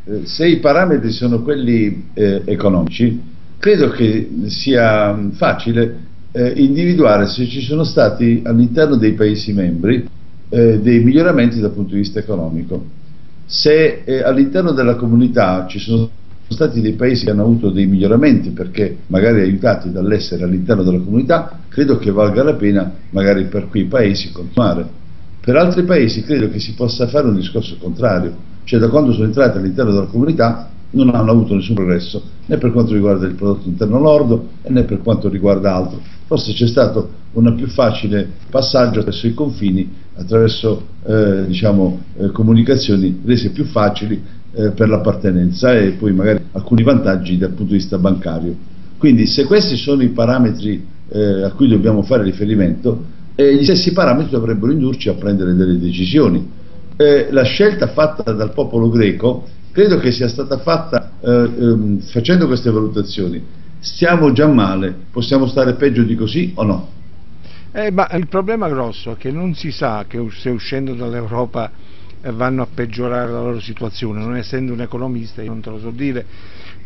eh, se, i parametri sono quelli eh, economici, credo che sia facile eh, individuare se ci sono stati all'interno dei Paesi membri eh, dei miglioramenti dal punto di vista economico. Se eh, all'interno della comunità ci sono stati dei paesi che hanno avuto dei miglioramenti perché magari aiutati dall'essere all'interno della comunità, credo che valga la pena magari per quei paesi continuare. Per altri paesi credo che si possa fare un discorso contrario, cioè da quando sono entrati all'interno della comunità non hanno avuto nessun progresso, né per quanto riguarda il prodotto interno lordo né per quanto riguarda altro. Forse c'è stato un più facile passaggio attraverso i confini, attraverso eh, diciamo, eh, comunicazioni rese più facili eh, per l'appartenenza e poi magari alcuni vantaggi dal punto di vista bancario. Quindi se questi sono i parametri eh, a cui dobbiamo fare riferimento, eh, gli stessi parametri dovrebbero indurci a prendere delle decisioni. Eh, la scelta fatta dal popolo greco credo che sia stata fatta eh, ehm, facendo queste valutazioni. Stiamo già male, possiamo stare peggio di così o no? Eh, ma il problema grosso è che non si sa che se uscendo dall'Europa eh, vanno a peggiorare la loro situazione, non essendo un economista io non te lo so dire,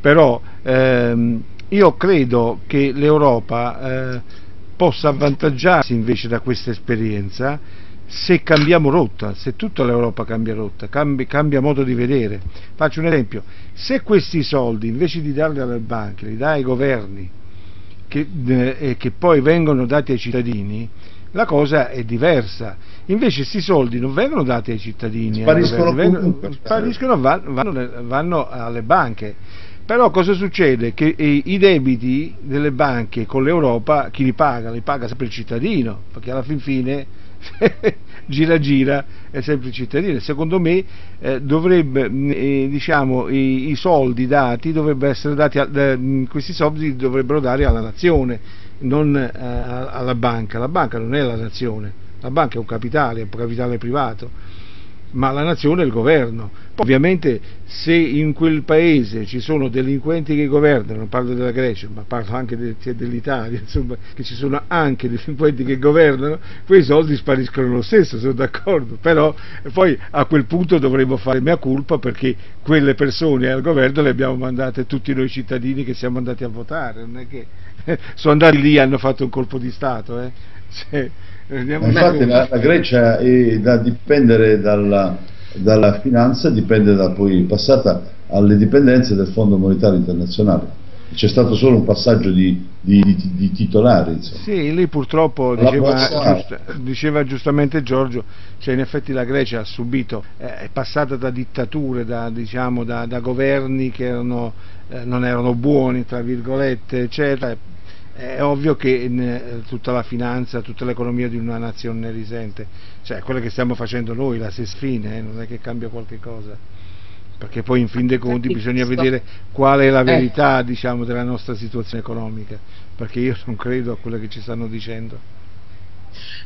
però ehm, io credo che l'Europa eh, possa avvantaggiarsi invece da questa esperienza se cambiamo rotta, se tutta l'Europa cambia rotta, cambia, cambia, modo di vedere. Faccio un esempio, se questi soldi invece di darli alle banche li dai ai governi che, eh, che poi vengono dati ai cittadini, la cosa è diversa. Invece questi soldi non vengono dati ai cittadini, spariscono, ai vengono, spariscono vanno, vanno alle banche però cosa succede? Che i debiti delle banche con l'Europa chi li paga? Li paga sempre il cittadino, perché alla fin fine gira gira è sempre il cittadino. Secondo me eh, dovrebbe, eh, diciamo, i, i, soldi dati dovrebbero essere dati, a, eh, questi soldi dovrebbero dare alla nazione, non eh, alla banca. La banca non è la nazione, la banca è un capitale, è un capitale privato ma la nazione è il governo. Poi, ovviamente se in quel paese ci sono delinquenti che governano, non parlo della Grecia, ma parlo anche de, dell'Italia, insomma, che ci sono anche delinquenti che governano, quei soldi spariscono lo stesso, sono d'accordo, però poi a quel punto dovremmo fare mea culpa perché quelle persone al governo le abbiamo mandate tutti noi cittadini che siamo andati a votare, non è che sono andati lì e hanno fatto un colpo di Stato. Eh? Cioè, infatti la, la, Grecia è da dipendere dalla, dalla finanza, dipende da poi passata alle dipendenze del Fondo Monetario Internazionale. C'è stato solo un passaggio di, di, di, di titolari. Insomma. Sì, lì purtroppo diceva, giusta, diceva, giustamente Giorgio, cioè in effetti la Grecia ha subito, eh, è passata da dittature, da, diciamo, da, da governi che erano, eh, non erano buoni, tra virgolette, eccetera, è ovvio che eh, tutta la finanza, tutta l'economia di una nazione ne risente, cioè quello che stiamo facendo noi, la SESFINE, eh, non è che cambia qualche cosa, perché poi in fin dei conti bisogna vedere qual è la eh. verità diciamo, della nostra situazione economica, perché io non credo a quello che ci stanno dicendo.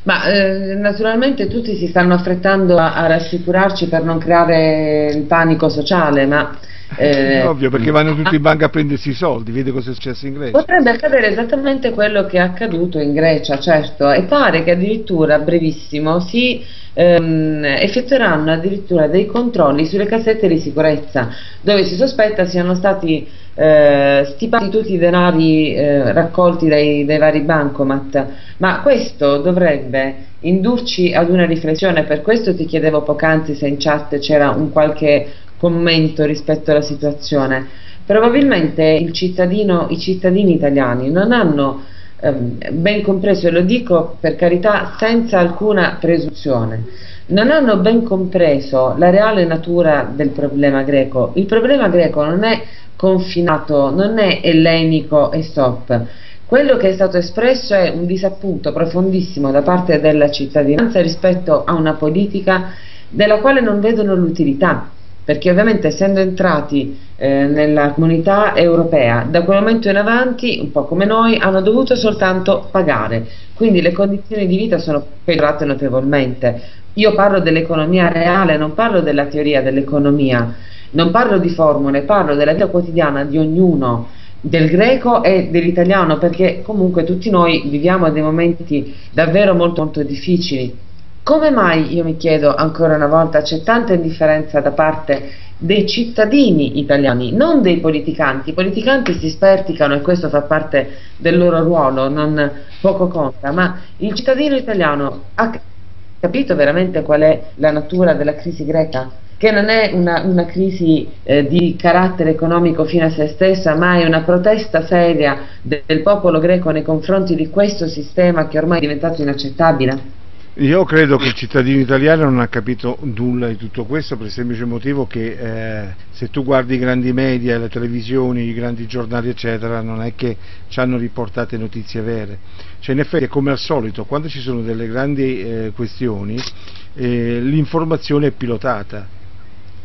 Ma eh, naturalmente tutti si stanno affrettando a, a, rassicurarci per non creare il panico sociale, ma eh, Ovvio, perché vanno tutti in banca a prendersi i soldi, vede cosa è successo in Grecia. Potrebbe accadere esattamente quello che è accaduto in Grecia, certo, e pare che addirittura a brevissimo si ehm, effettueranno addirittura dei controlli sulle cassette di sicurezza, dove si sospetta siano stati eh, stipati tutti i denari eh, raccolti dai, dai vari bancomat, ma questo dovrebbe indurci ad una riflessione, per questo ti chiedevo poc'anzi se in chat c'era un qualche commento rispetto alla situazione. Probabilmente i cittadini italiani non hanno ehm, ben compreso, e lo dico per carità senza alcuna presunzione, non hanno ben compreso la reale natura del problema greco. Il problema greco non è confinato, non è ellenico e stop. Quello che è stato espresso è un disappunto profondissimo da parte della cittadinanza rispetto a una politica della quale non vedono l'utilità perché ovviamente essendo entrati eh, nella comunità europea, da quel momento in avanti, un po' come noi, hanno dovuto soltanto pagare, quindi le condizioni di vita sono peggiorate notevolmente. Io parlo dell'economia reale, non parlo della teoria dell'economia, non parlo di formule, parlo della vita quotidiana di ognuno, del greco e dell'italiano, perché comunque tutti noi viviamo dei momenti davvero molto, molto difficili come mai, io mi chiedo ancora una volta, c'è tanta indifferenza da parte dei cittadini italiani, non dei politicanti. I politicanti si sperticano e questo fa parte del loro ruolo, non poco conta, ma il cittadino italiano ha capito veramente qual è la natura della crisi greca? Che non è una, una crisi eh, di carattere economico fine a se stessa, ma è una protesta seria del, del popolo greco nei confronti di questo sistema che ormai è diventato inaccettabile? Io credo che il cittadino italiano non ha capito nulla di tutto questo per il semplice motivo che eh, se tu guardi i grandi media, le televisioni, i grandi giornali eccetera non è che ci hanno riportate notizie vere. Cioè in effetti è come al solito, quando ci sono delle grandi eh, questioni eh, l'informazione è pilotata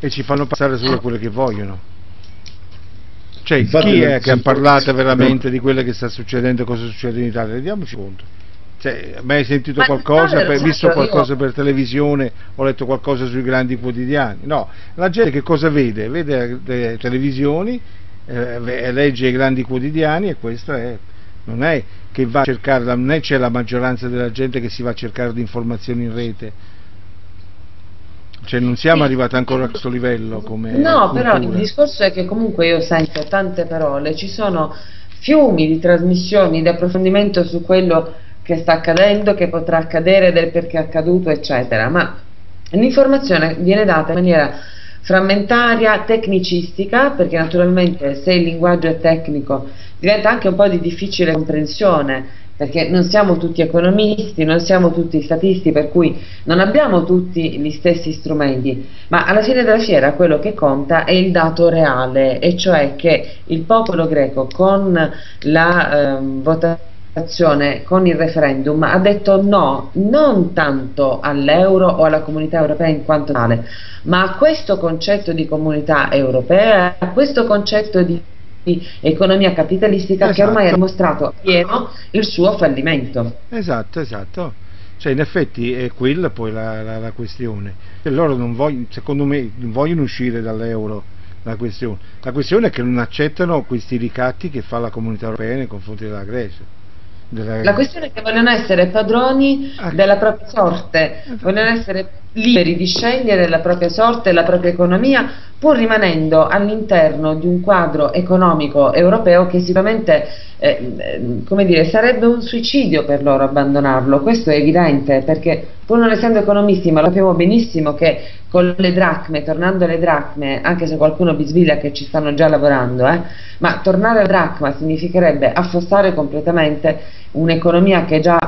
e ci fanno passare solo quello che vogliono. Cioè Infatti, chi è che ha parlato veramente di quello che sta succedendo e cosa succede in Italia? Rendiamoci conto. Cioè, mai sentito Ma qualcosa, per, visto qualcosa io... per televisione, ho letto qualcosa sui grandi quotidiani? No, la gente che cosa vede? Vede le televisioni, eh, legge i grandi quotidiani e questo è, non è che va a cercare, non è c'è la maggioranza della gente che si va a cercare di informazioni in rete. Cioè non siamo sì. arrivati ancora a questo livello come No, cultura. però il discorso è che comunque io sento tante parole, ci sono fiumi di trasmissioni, di approfondimento su quello che sta accadendo, che potrà accadere, del perché è accaduto, eccetera, ma l'informazione viene data in maniera frammentaria, tecnicistica, perché naturalmente se il linguaggio è tecnico diventa anche un po' di difficile comprensione, perché non siamo tutti economisti, non siamo tutti statisti, per cui non abbiamo tutti gli stessi strumenti, ma alla fine della fiera quello che conta è il dato reale, e cioè che il popolo greco con la eh, votazione con il referendum ha detto no, non tanto all'euro o alla comunità europea in quanto tale, ma a questo concetto di comunità europea, a questo concetto di economia capitalistica esatto. che ormai ha dimostrato pieno il suo fallimento. Esatto, esatto. Cioè, in effetti è quella poi la, la, la questione. E loro non vogliono, secondo me, non vogliono uscire dall'euro. La questione. la questione è che non accettano questi ricatti che fa la comunità europea nei confronti della Grecia. La questione è che vogliono essere padroni ah. della propria sorte, vogliono essere liberi di scegliere la propria sorte e la propria economia, pur rimanendo all'interno di un quadro economico europeo che sicuramente eh, come dire, sarebbe un suicidio per loro abbandonarlo, questo è evidente, perché pur non essendo economisti, ma lo sappiamo benissimo che con le dracme, tornando alle dracme, anche se qualcuno bisbiglia che ci stanno già lavorando, eh, ma tornare alla dracma significherebbe affossare completamente un'economia che già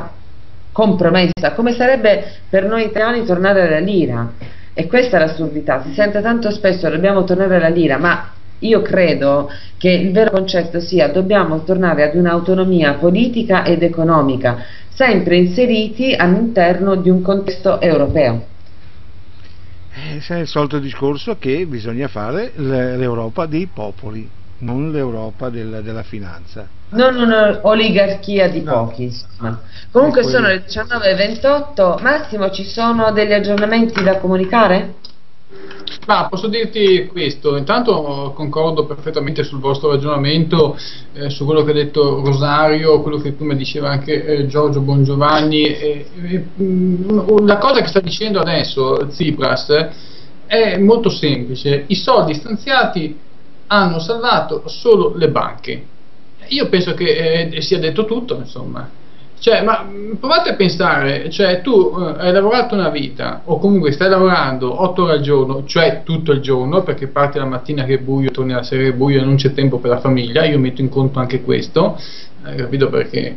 compromessa, come sarebbe per noi italiani tornare alla lira. E questa è l'assurdità, si sente tanto spesso dobbiamo tornare alla lira, ma io credo che il vero concetto sia dobbiamo tornare ad un'autonomia politica ed economica, sempre inseriti all'interno di un contesto europeo. Eh, è il solito discorso che bisogna fare l'Europa dei popoli, non l'Europa del, della finanza. Non un'oligarchia di no. pochi, insomma. Comunque sono le 19.28. Massimo, ci sono degli aggiornamenti da comunicare? Ma posso dirti questo, intanto concordo perfettamente sul vostro ragionamento, eh, su quello che ha detto Rosario, quello che prima diceva anche eh, Giorgio Bongiovanni. Eh, la cosa che sta dicendo adesso Tsipras è molto semplice, i soldi stanziati hanno salvato solo le banche. Io penso che eh, sia detto tutto, insomma. Cioè, ma mm, provate a pensare, cioè tu eh, hai lavorato una vita o comunque stai lavorando 8 ore al giorno, cioè tutto il giorno, perché parti la mattina che è buio, torni la sera che è buio e non c'è tempo per la famiglia, io metto in conto anche questo, eh, capito perché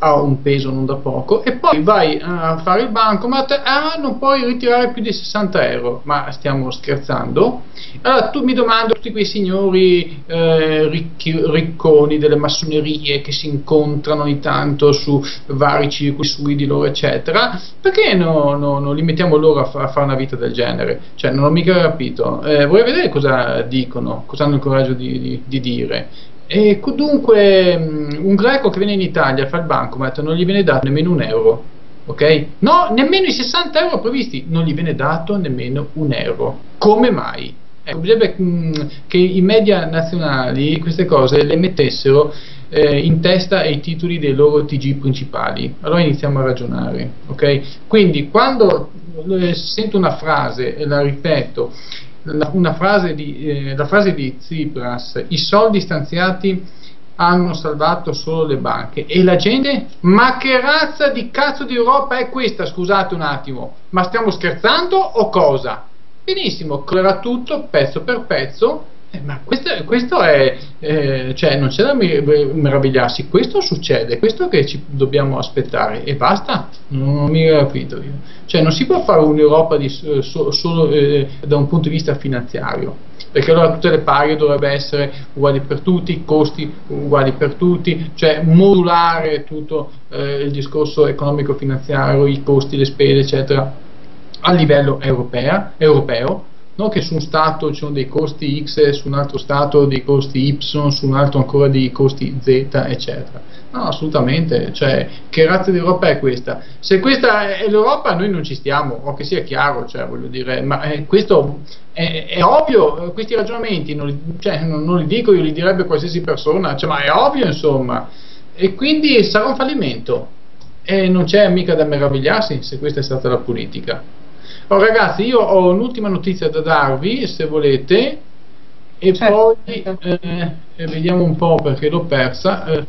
ha un peso non da poco e poi vai a fare il bancomat ah non puoi ritirare più di 60 euro. Ma stiamo scherzando? Allora tu mi domando tutti quei signori eh, ricchi, ricconi delle massonerie che si incontrano ogni tanto su vari circuiti sui di loro eccetera perché no, no, non li mettiamo loro a, fa, a, fare una vita del genere? Cioè non ho mica capito. Eh, vorrei vedere cosa dicono? Cosa hanno il coraggio di, di, di dire e dunque mm, un greco che viene in Italia a fare il bancomat non gli viene dato nemmeno un euro, ok? No, nemmeno i 60 euro previsti, non gli viene dato nemmeno un euro. Come mai? Ecco, bisognerebbe mm, che i media nazionali queste cose le mettessero eh, in testa ai titoli dei loro TG principali. Allora iniziamo a ragionare, ok? Quindi quando eh, sento una frase e la ripeto, la, frase di, eh, la frase di Tsipras, i soldi stanziati hanno salvato solo le banche e la gente, ma che razza di cazzo di Europa è questa? Scusate un attimo, ma stiamo scherzando o cosa? Benissimo, crollerà tutto pezzo per pezzo eh, ma questo, questo è, eh, cioè non c'è da meravigliarsi, questo succede, questo che ci dobbiamo aspettare e basta, non, non mi capito io. Cioè non si può fare un'Europa di, so, solo eh, da un punto di vista finanziario, perché allora tutte le pari dovrebbero essere uguali per tutti, costi uguali per tutti, cioè modulare tutto eh, il discorso economico-finanziario, i costi, le spese, eccetera, a livello europea, europeo non che su un stato ci sono dei costi X, su un altro stato dei costi Y, su un altro ancora dei costi Z, eccetera. No, assolutamente, cioè, che razza di Europa è questa? Se questa è l'Europa noi non ci stiamo, o che sia chiaro, cioè, voglio dire, ma eh, questo è, è, ovvio, questi ragionamenti non li, cioè, non, non li, dico, io li direbbe qualsiasi persona, cioè, ma è ovvio insomma, e quindi sarà un fallimento, e non c'è mica da meravigliarsi se questa è stata la politica. Oh, ragazzi, io ho un'ultima notizia da darvi, se volete, e certo, poi certo. Eh, vediamo un po' perché l'ho persa. Eh,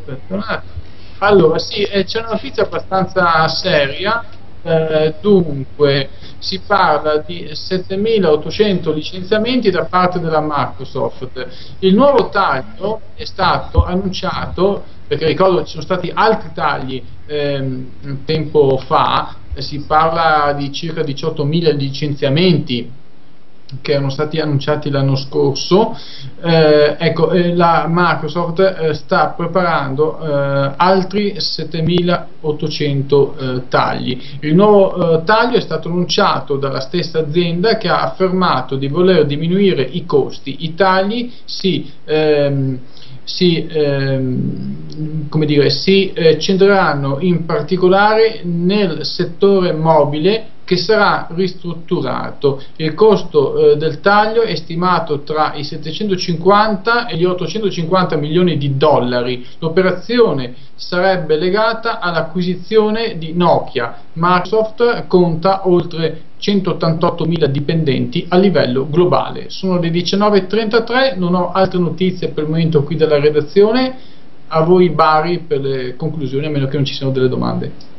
allora, sì, eh, c'è una notizia abbastanza seria. Eh, dunque, si parla di 7.800 licenziamenti da parte della Microsoft. Il nuovo taglio è stato annunciato, perché ricordo ci sono stati altri tagli ehm, tempo fa, si parla di circa 18.000 licenziamenti che erano stati annunciati l'anno scorso, eh, ecco, eh, la Microsoft eh, sta preparando eh, altri 7800 eh, tagli. Il nuovo eh, taglio è stato annunciato dalla stessa azienda che ha affermato di voler diminuire i costi. I tagli si ehm, si, ehm, dire, si eh, centreranno in particolare nel settore mobile che sarà ristrutturato. Il costo eh, del taglio è stimato tra i 750 e gli 850 milioni di dollari. L'operazione sarebbe legata all'acquisizione di Nokia. Microsoft conta oltre 188.000 dipendenti a livello globale. Sono le 19.33, non ho altre notizie per il momento qui dalla redazione. A voi Bari per le conclusioni, a meno che non ci siano delle domande.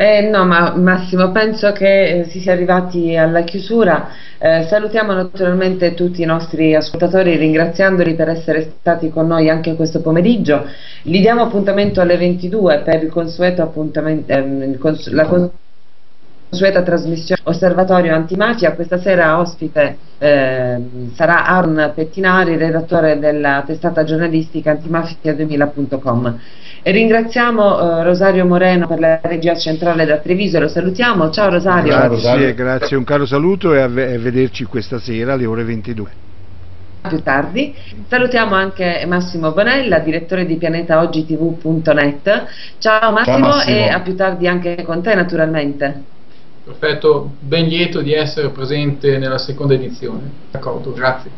Eh, no, ma Massimo, penso che eh, si sia arrivati alla chiusura. Eh, salutiamo naturalmente tutti i nostri ascoltatori ringraziandoli per essere stati con noi anche questo pomeriggio. Gli diamo appuntamento alle 22 per il consueto appuntamento, ehm, cons la consueta trasmissione Osservatorio Antimafia. Questa sera ospite eh, sarà Arn Pettinari, redattore della testata giornalistica antimafia2000.com. Ringraziamo eh, Rosario Moreno per la regia centrale da Treviso, lo salutiamo. Ciao Rosario. Grazie, grazie, un caro saluto e a, a vederci questa sera alle ore 22 più tardi. Salutiamo anche Massimo Bonella, direttore di pianetaoggitv.net. Ciao Massimo, Ciao Massimo, e a più tardi anche con te naturalmente. Perfetto, ben lieto di essere presente nella seconda edizione. D'accordo, grazie.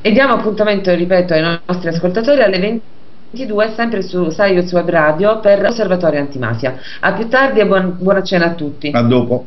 E diamo appuntamento, ripeto, ai nostri ascoltatori alle 20. 22 sempre su Saios Web Radio per Osservatorio Antimafia. A più tardi e buon, buona cena a tutti. A dopo.